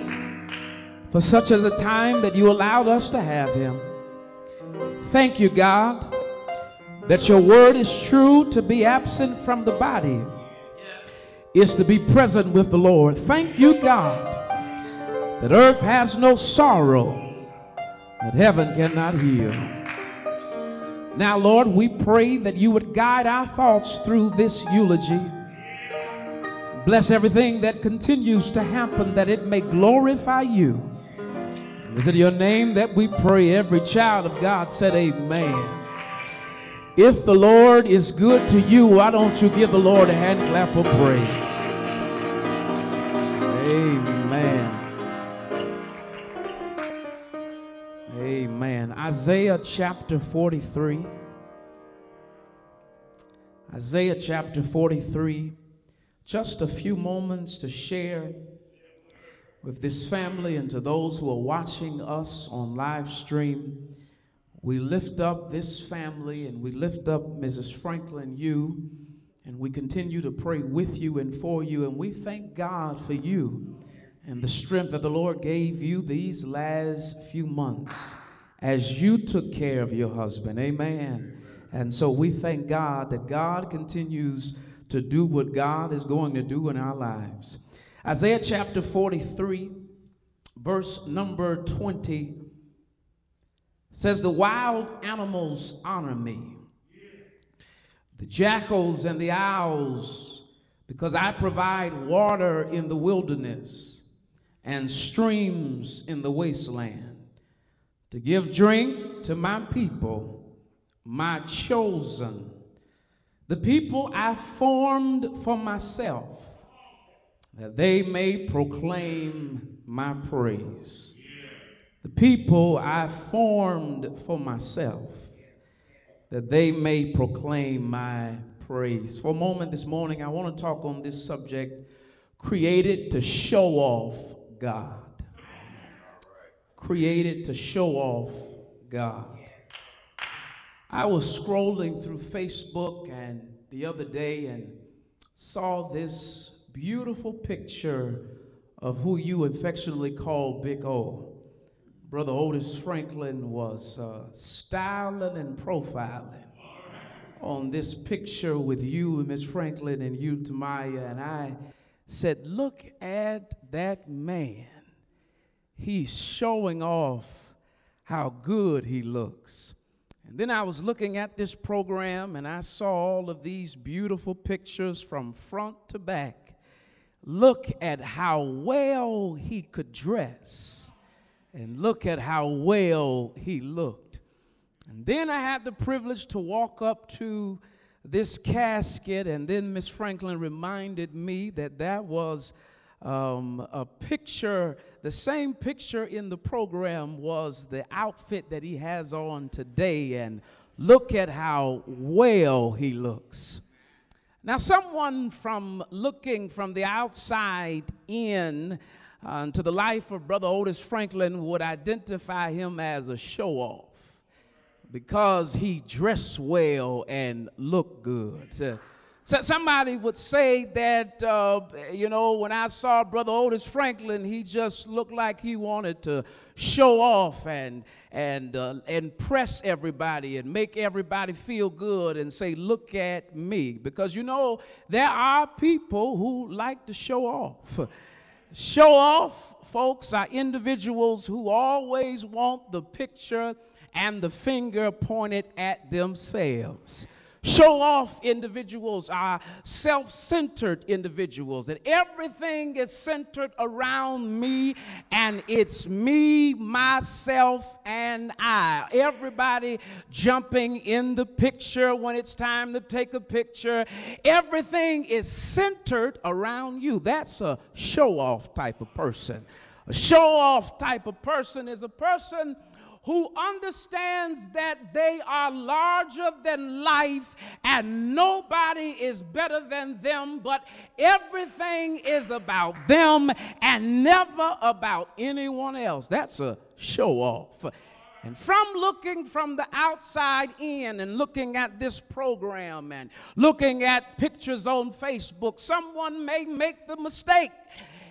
[SPEAKER 1] for such as a time that you allowed us to have him. Thank you, God, that your word is true to be absent from the body is to be present with the Lord. Thank you, God, that earth has no sorrow that heaven cannot heal. Now, Lord, we pray that you would guide our thoughts through this eulogy. Bless everything that continues to happen that it may glorify you. Is it your name that we pray? Every child of God said, Amen. If the Lord is good to you, why don't you give the Lord a hand clap of praise? Amen. Amen. Isaiah chapter 43. Isaiah chapter 43. Just a few moments to share with this family and to those who are watching us on live stream. We lift up this family and we lift up Mrs. Franklin, you, and we continue to pray with you and for you. And we thank God for you and the strength that the Lord gave you these last few months. as you took care of your husband. Amen. And so we thank God that God continues to do what God is going to do in our lives. Isaiah chapter 43, verse number 20 says, The wild animals honor me, the jackals and the owls, because I provide water in the wilderness and streams in the wasteland to give drink to my people, my chosen, the people I formed for myself, that they may proclaim my praise. The people I formed for myself, that they may proclaim my praise. For a moment this morning, I want to talk on this subject created to show off God created to show off God. I was scrolling through Facebook and the other day and saw this beautiful picture of who you affectionately call Big O. Brother Otis Franklin was uh, styling and profiling on this picture with you, and Miss Franklin, and you, Tamaya, and I said, Look at that man he's showing off how good he looks. And then I was looking at this program and I saw all of these beautiful pictures from front to back. Look at how well he could dress, and look at how well he looked. And then I had the privilege to walk up to this casket, and then Miss Franklin reminded me that that was um, a picture, the same picture in the program was the outfit that he has on today, and look at how well he looks. Now, someone from looking from the outside in uh, to the life of Brother Otis Franklin would identify him as a show off because he dressed well and looked good. So somebody would say that, uh, you know, when I saw Brother Otis Franklin, he just looked like he wanted to show off and, and uh, impress everybody and make everybody feel good and say, look at me. Because, you know, there are people who like to show off. Show off, folks, are individuals who always want the picture and the finger pointed at themselves. Show off individuals are self centered individuals, that everything is centered around me and it's me, myself, and I. Everybody jumping in the picture when it's time to take a picture. Everything is centered around you. That's a show off type of person. A show off type of person is a person who understands that they are larger than life and nobody is better than them, but everything is about them and never about anyone else. That's a show off. And from looking from the outside in and looking at this program and looking at pictures on Facebook, someone may make the mistake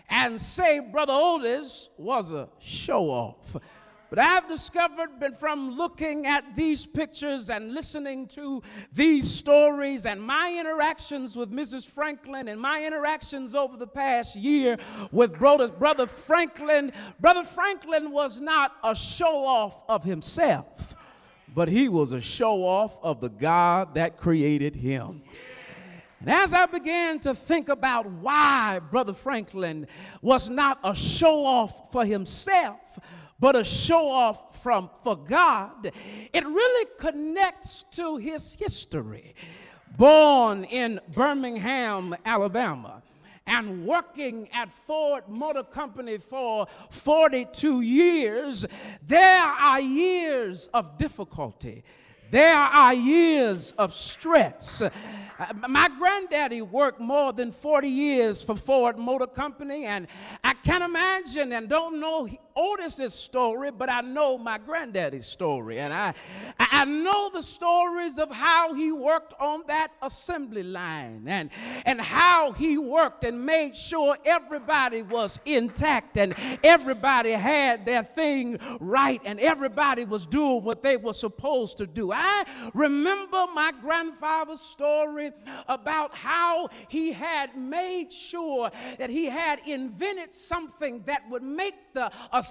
[SPEAKER 1] and say Brother Otis was a show off. But I've discovered been from looking at these pictures and listening to these stories and my interactions with Mrs. Franklin and my interactions over the past year with brother, brother Franklin. Brother Franklin was not a show off of himself, but he was a show off of the God that created him. And as I began to think about why Brother Franklin was not a show off for himself, but a show off from for God, it really connects to his history. Born in Birmingham, Alabama, and working at Ford Motor Company for 42 years, there are years of difficulty There are years of stress. Uh, my granddaddy worked more than 40 years for Ford Motor Company, and I can't imagine and don't know Otis's story, but I know my granddaddy's story. And I, I know the stories of how he worked on that assembly line and, and how he worked and made sure everybody was intact and everybody had their thing right and everybody was doing what they were supposed to do. I remember my grandfather's story about how he had made sure that he had invented something that would make the assembly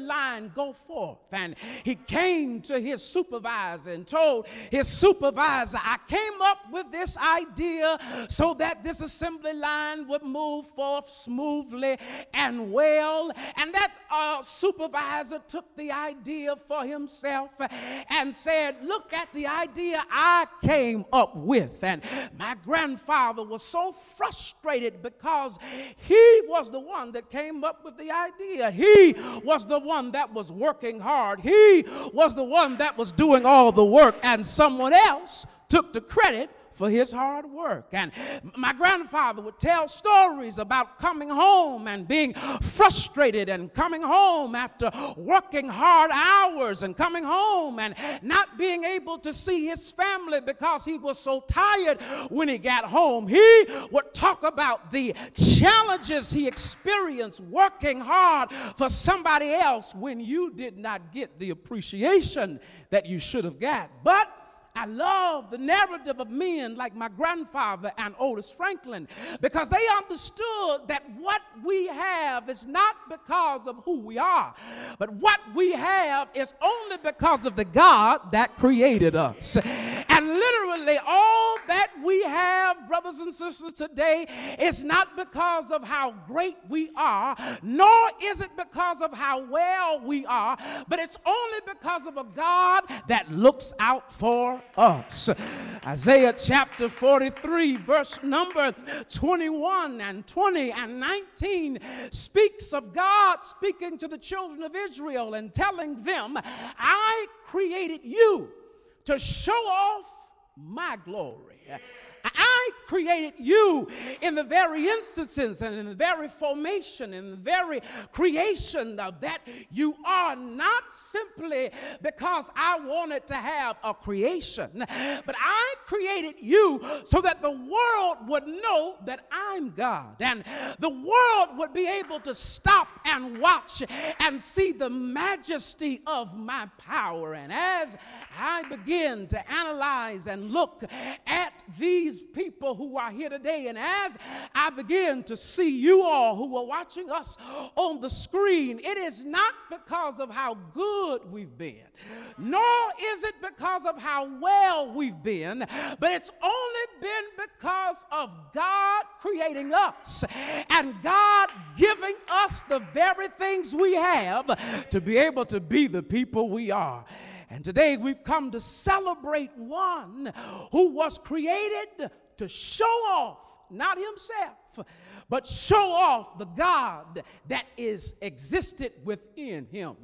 [SPEAKER 1] line go forth. And he came to his supervisor and told his supervisor, I came up with this idea so that this assembly line would move forth smoothly and well. And that uh, supervisor took the idea for himself and said, Look at the idea I came up with. And my grandfather was so frustrated because he was the one that came up with the idea. He was the one that was working hard. He was the one that was doing all the work, and someone else took the credit for his hard work. And my grandfather would tell stories about coming home and being frustrated and coming home after working hard hours and coming home and not being able to see his family because he was so tired when he got home. He would talk about the challenges he experienced working hard for somebody else when you did not get the appreciation that you should have got. But I love the narrative of men like my grandfather and Otis Franklin because they understood that what we have is not because of who we are, but what we have is only because of the God that created us. Literally, all that we have, brothers and sisters, today is not because of how great we are, nor is it because of how well we are, but it's only because of a God that looks out for us. Isaiah chapter 43, verse number 21 and 20 and 19 speaks of God speaking to the children of Israel and telling them, I created you to show off my glory. I created you in the very instances and in the very formation, in the very creation of that you are not simply because I wanted to have a creation, but I created you so that the world would know that I'm God and the world would be able to stop and watch and see the majesty of my power. And as I begin to analyze and look at these people who are here today, and as I begin to see you all who are watching us on the screen, it is not because of how good we've been, nor is it because of how well we've been, but it's only been because of God creating us and God giving us the very things we have to be able to be the people we are. And today we've come to celebrate one who was created to show off, not himself, but show off the God that is existed within him.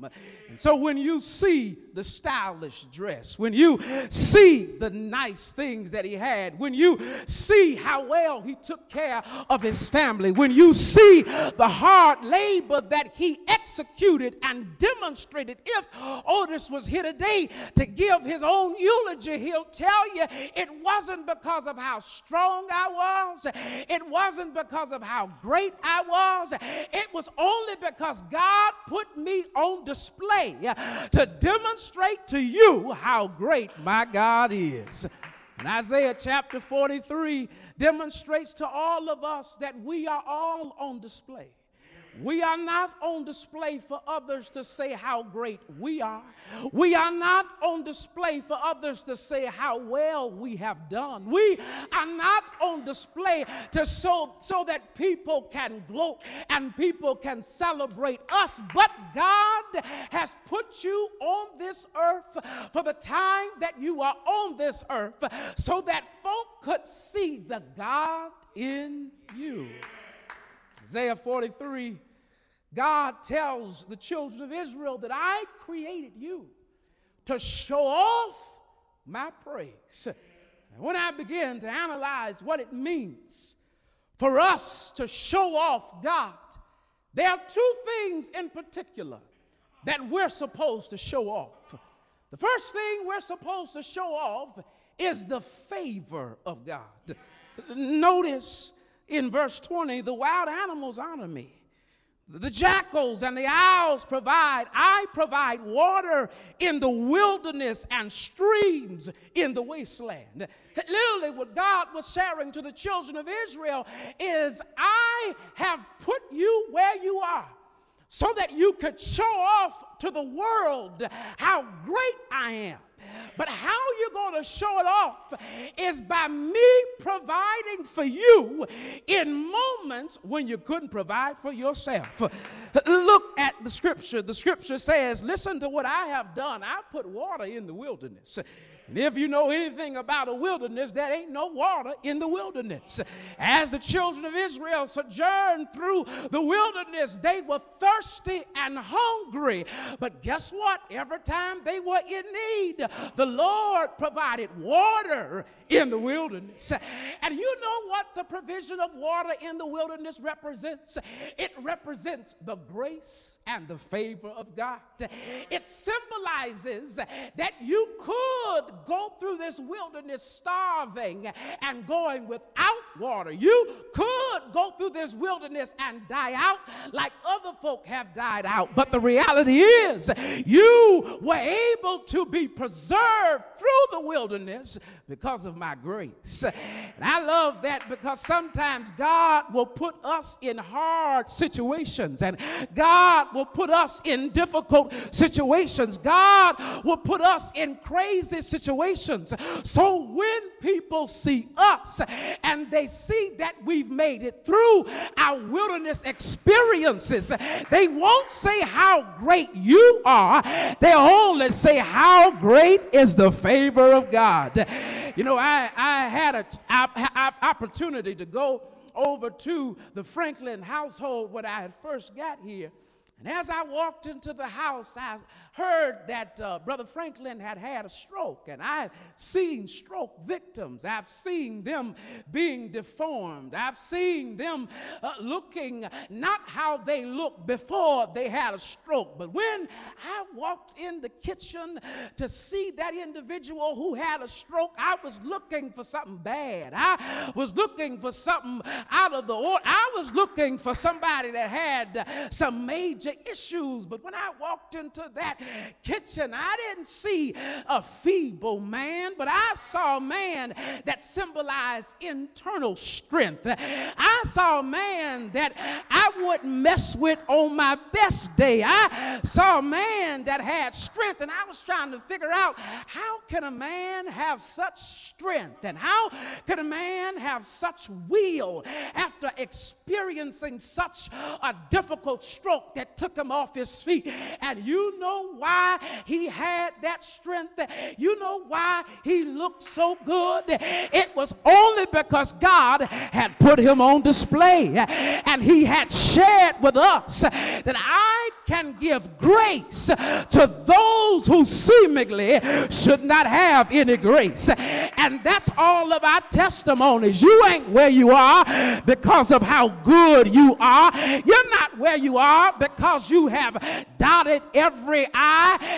[SPEAKER 1] And so when you see the stylish dress, when you see the nice things that he had, when you see how well he took care of his family, when you see the hard labor that he executed and demonstrated, if Otis was here today to give his own eulogy, he'll tell you it wasn't because of how strong I was, it wasn't because of how how great I was. It was only because God put me on display to demonstrate to you how great my God is. And Isaiah chapter 43 demonstrates to all of us that we are all on display. We are not on display for others to say how great we are. We are not on display for others to say how well we have done. We are not on display to so, so that people can gloat and people can celebrate us. But God has put you on this earth for the time that you are on this earth so that folk could see the God in you. Isaiah 43 God tells the children of Israel that I created you to show off my praise. And when I begin to analyze what it means for us to show off God, there are two things in particular that we're supposed to show off. The first thing we're supposed to show off is the favor of God. Notice in verse 20 the wild animals honor me. The jackals and the owls provide, I provide water in the wilderness and streams in the wasteland. Literally, what God was sharing to the children of Israel is, I have put you where you are so that you could show off to the world how great I am. But how you're going to show it off is by me providing for you in moments when you couldn't provide for yourself. Look at the scripture. The scripture says, Listen to what I have done. I put water in the wilderness. And if you know anything about a wilderness, there ain't no water in the wilderness. As the children of Israel sojourned through the wilderness, they were thirsty and hungry. But guess what? Every time they were in need, the Lord provided water in the wilderness. And you know what the provision of water in the wilderness represents? It represents the grace and the favor of God. It symbolizes that you could go through this wilderness starving and going without water. You could go through this wilderness and die out like other folk have died out. But the reality is, you were able to be preserved through the wilderness because of my grace. And I love that because sometimes God will put us in hard situations and God will put us in difficult situations. God will put us in crazy situations. So when people see us and they see that we've made it through our wilderness experiences, they won't say how great you are. They only say how great is the favor of God. You know, I, I had an opportunity to go over to the Franklin household when I had first got here. And as I walked into the house, I heard that uh, Brother Franklin had had a stroke, and I've seen stroke victims. I've seen them being deformed. I've seen them uh, looking not how they looked before they had a stroke, but when I walked in the kitchen to see that individual who had a stroke, I was looking for something bad. I was looking for something out of the order. I was looking for somebody that had some major issues. But when I walked into that kitchen, I didn't see a feeble man, but I saw a man that symbolized internal strength. I saw a man that I wouldn't mess with on my best day. I saw a man that had strength, and I was trying to figure out how can a man have such strength and how can a man have such will after experiencing such a difficult stroke that took him off his feet. And you know why he had that strength? You know why he looked so good? It was only because God had put him on display and he had shared with us that I can give grace to those who seemingly should not have any grace. And that's all of our testimonies. You ain't where you are because of how good you are. You're not where you are because you have dotted every I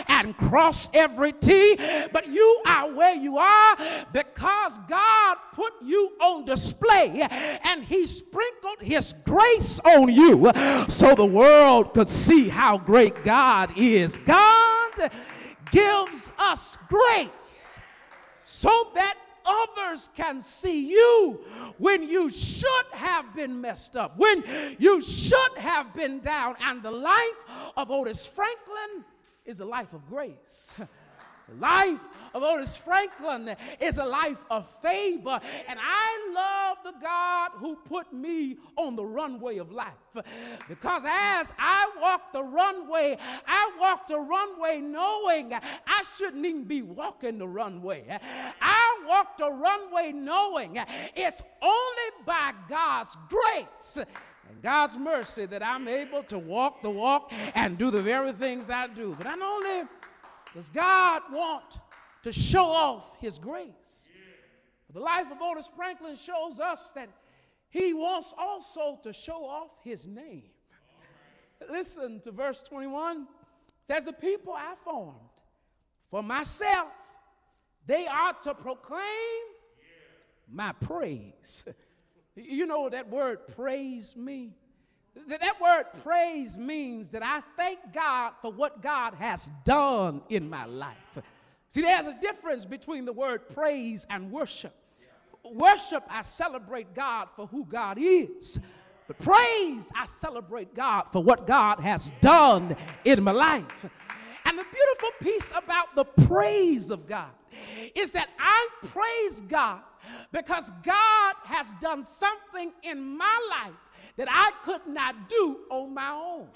[SPEAKER 1] and cross every T, but you are where you are because God put you on display and He sprinkled His grace on you so the world could see how great God is. God gives us grace so that others can see you when you should have been messed up, when you should have been down. And the life of Otis Franklin is a life of grace. The life of Otis Franklin is a life of favor. And I love the God who put me on the runway of life. Because as I walked the runway, I walked the runway knowing I shouldn't even be walking the runway. I walked the runway knowing it's only by God's grace and God's mercy that I'm able to walk the walk and do the very things I do. But not only does God want to show off his grace. The life of Otis Franklin shows us that he wants also to show off his name. Listen to verse 21. It says, The people I formed for myself, they are to proclaim my praise. You know that word praise me? That word praise means that I thank God for what God has done in my life. See, there's a difference between the word praise and worship. Worship, I celebrate God for who God is. But praise, I celebrate God for what God has done in my life. And the beautiful piece about the praise of God is that I praise God because God has done something in my life that I could not do on my own.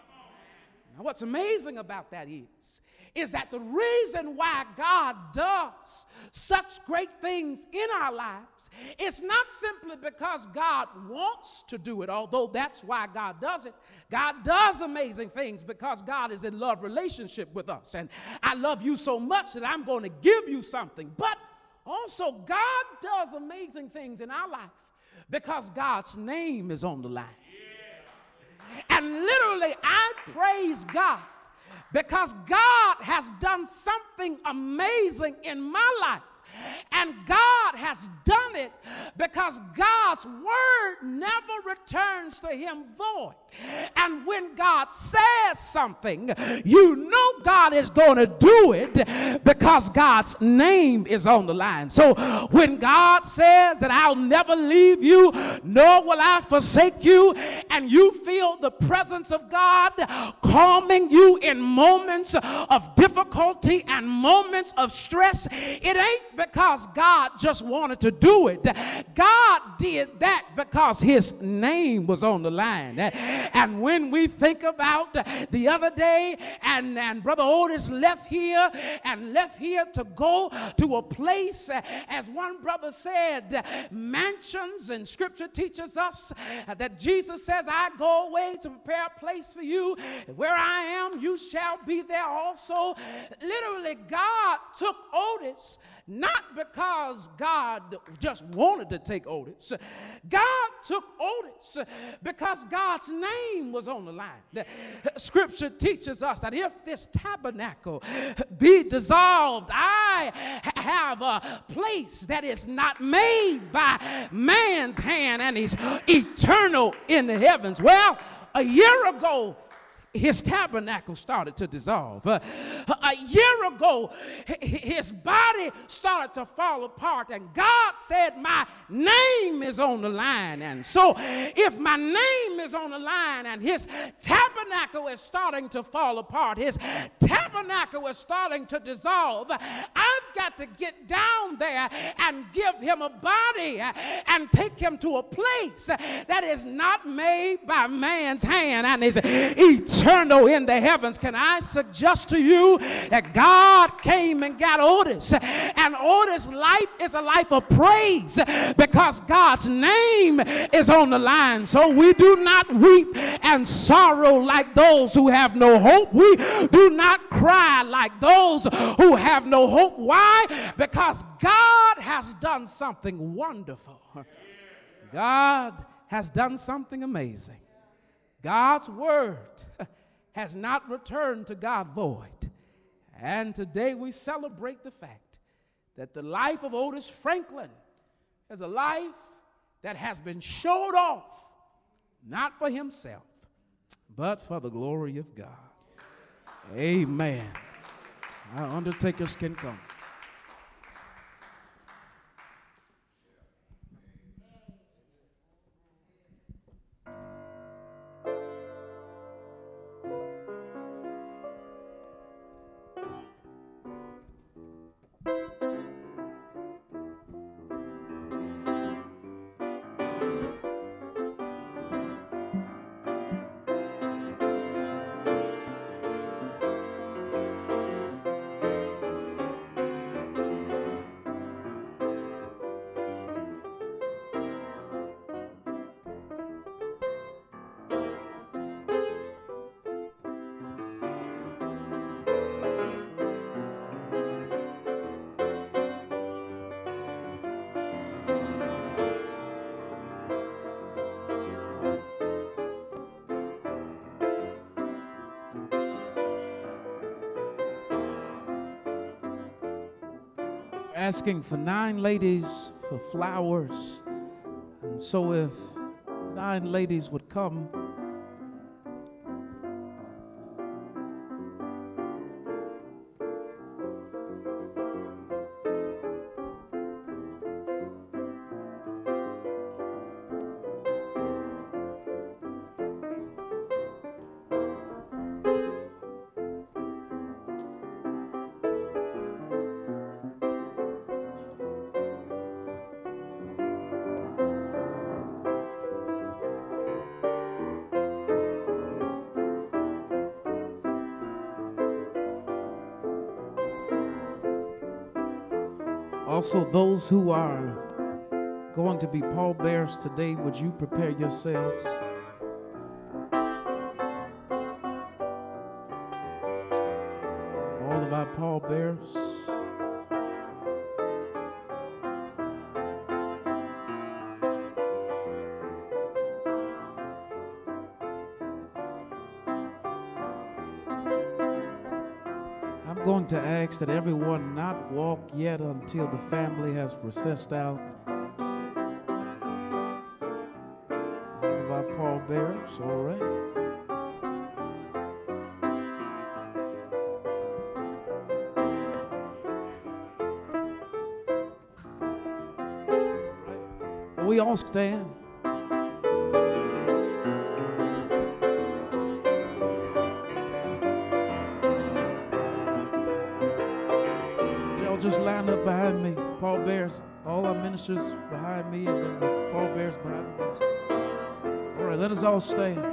[SPEAKER 1] Now, what's amazing about that is, is that the reason why God does such great things in our lives is not simply because God wants to do it, although that's why God does it. God does amazing things because God is in love relationship with us. And I love you so much that I'm going to give you something. But also, God does amazing things in our life because God's name is on the line. And literally, I praise God because God has done something amazing in my life. And God has done it because God's word never returns to him void. And when God says something, you know God is going to do it because God's name is on the line. So when God says that I'll never leave you, nor will I forsake you, and you feel the presence of God calming you in moments of difficulty and moments of stress, it ain't because God just wanted to do it. God did that because his name was on the line. And when we think about the other day, and, and Brother Otis left here and left here to go to a place, as one brother said, mansions, and scripture teaches us that Jesus says, I go away to prepare a place for you. Where I am, you shall be there also. Literally, God took Otis not because God just wanted to take Otis. God took Otis because God's name was on the line. Scripture teaches us that if this tabernacle be dissolved, I have a place that is not made by man's hand and is eternal in the heavens. Well, a year ago, his tabernacle started to dissolve. Uh, a year ago, his body started to fall apart, and God said, My name is on the line. And so, if my name is on the line and his tabernacle is starting to fall apart, his tabernacle is starting to dissolve, I've got to get down there and give him a body and take him to a place that is not made by man's hand and is eternal eternal in the heavens. Can I suggest to you that God came and got Otis? And Otis' life is a life of praise because God's name is on the line. So we do not weep and sorrow like those who have no hope. We do not cry like those who have no hope. Why? Because God has done something wonderful. God has done something amazing. God's word has not returned to God void. And today we celebrate the fact that the life of Otis Franklin is a life that has been showed off, not for himself, but for the glory of God. Amen. Our undertakers can come. Asking for nine ladies for flowers. And so if nine ladies would come. Also, those who are going to be pallbearers today, would you prepare yourselves? Ask that everyone not walk yet until the family has recessed out. All of our pallbearers, all. Right. We all stand. Ministers behind me, and then the pallbearers behind ministers. All right, let us all stand.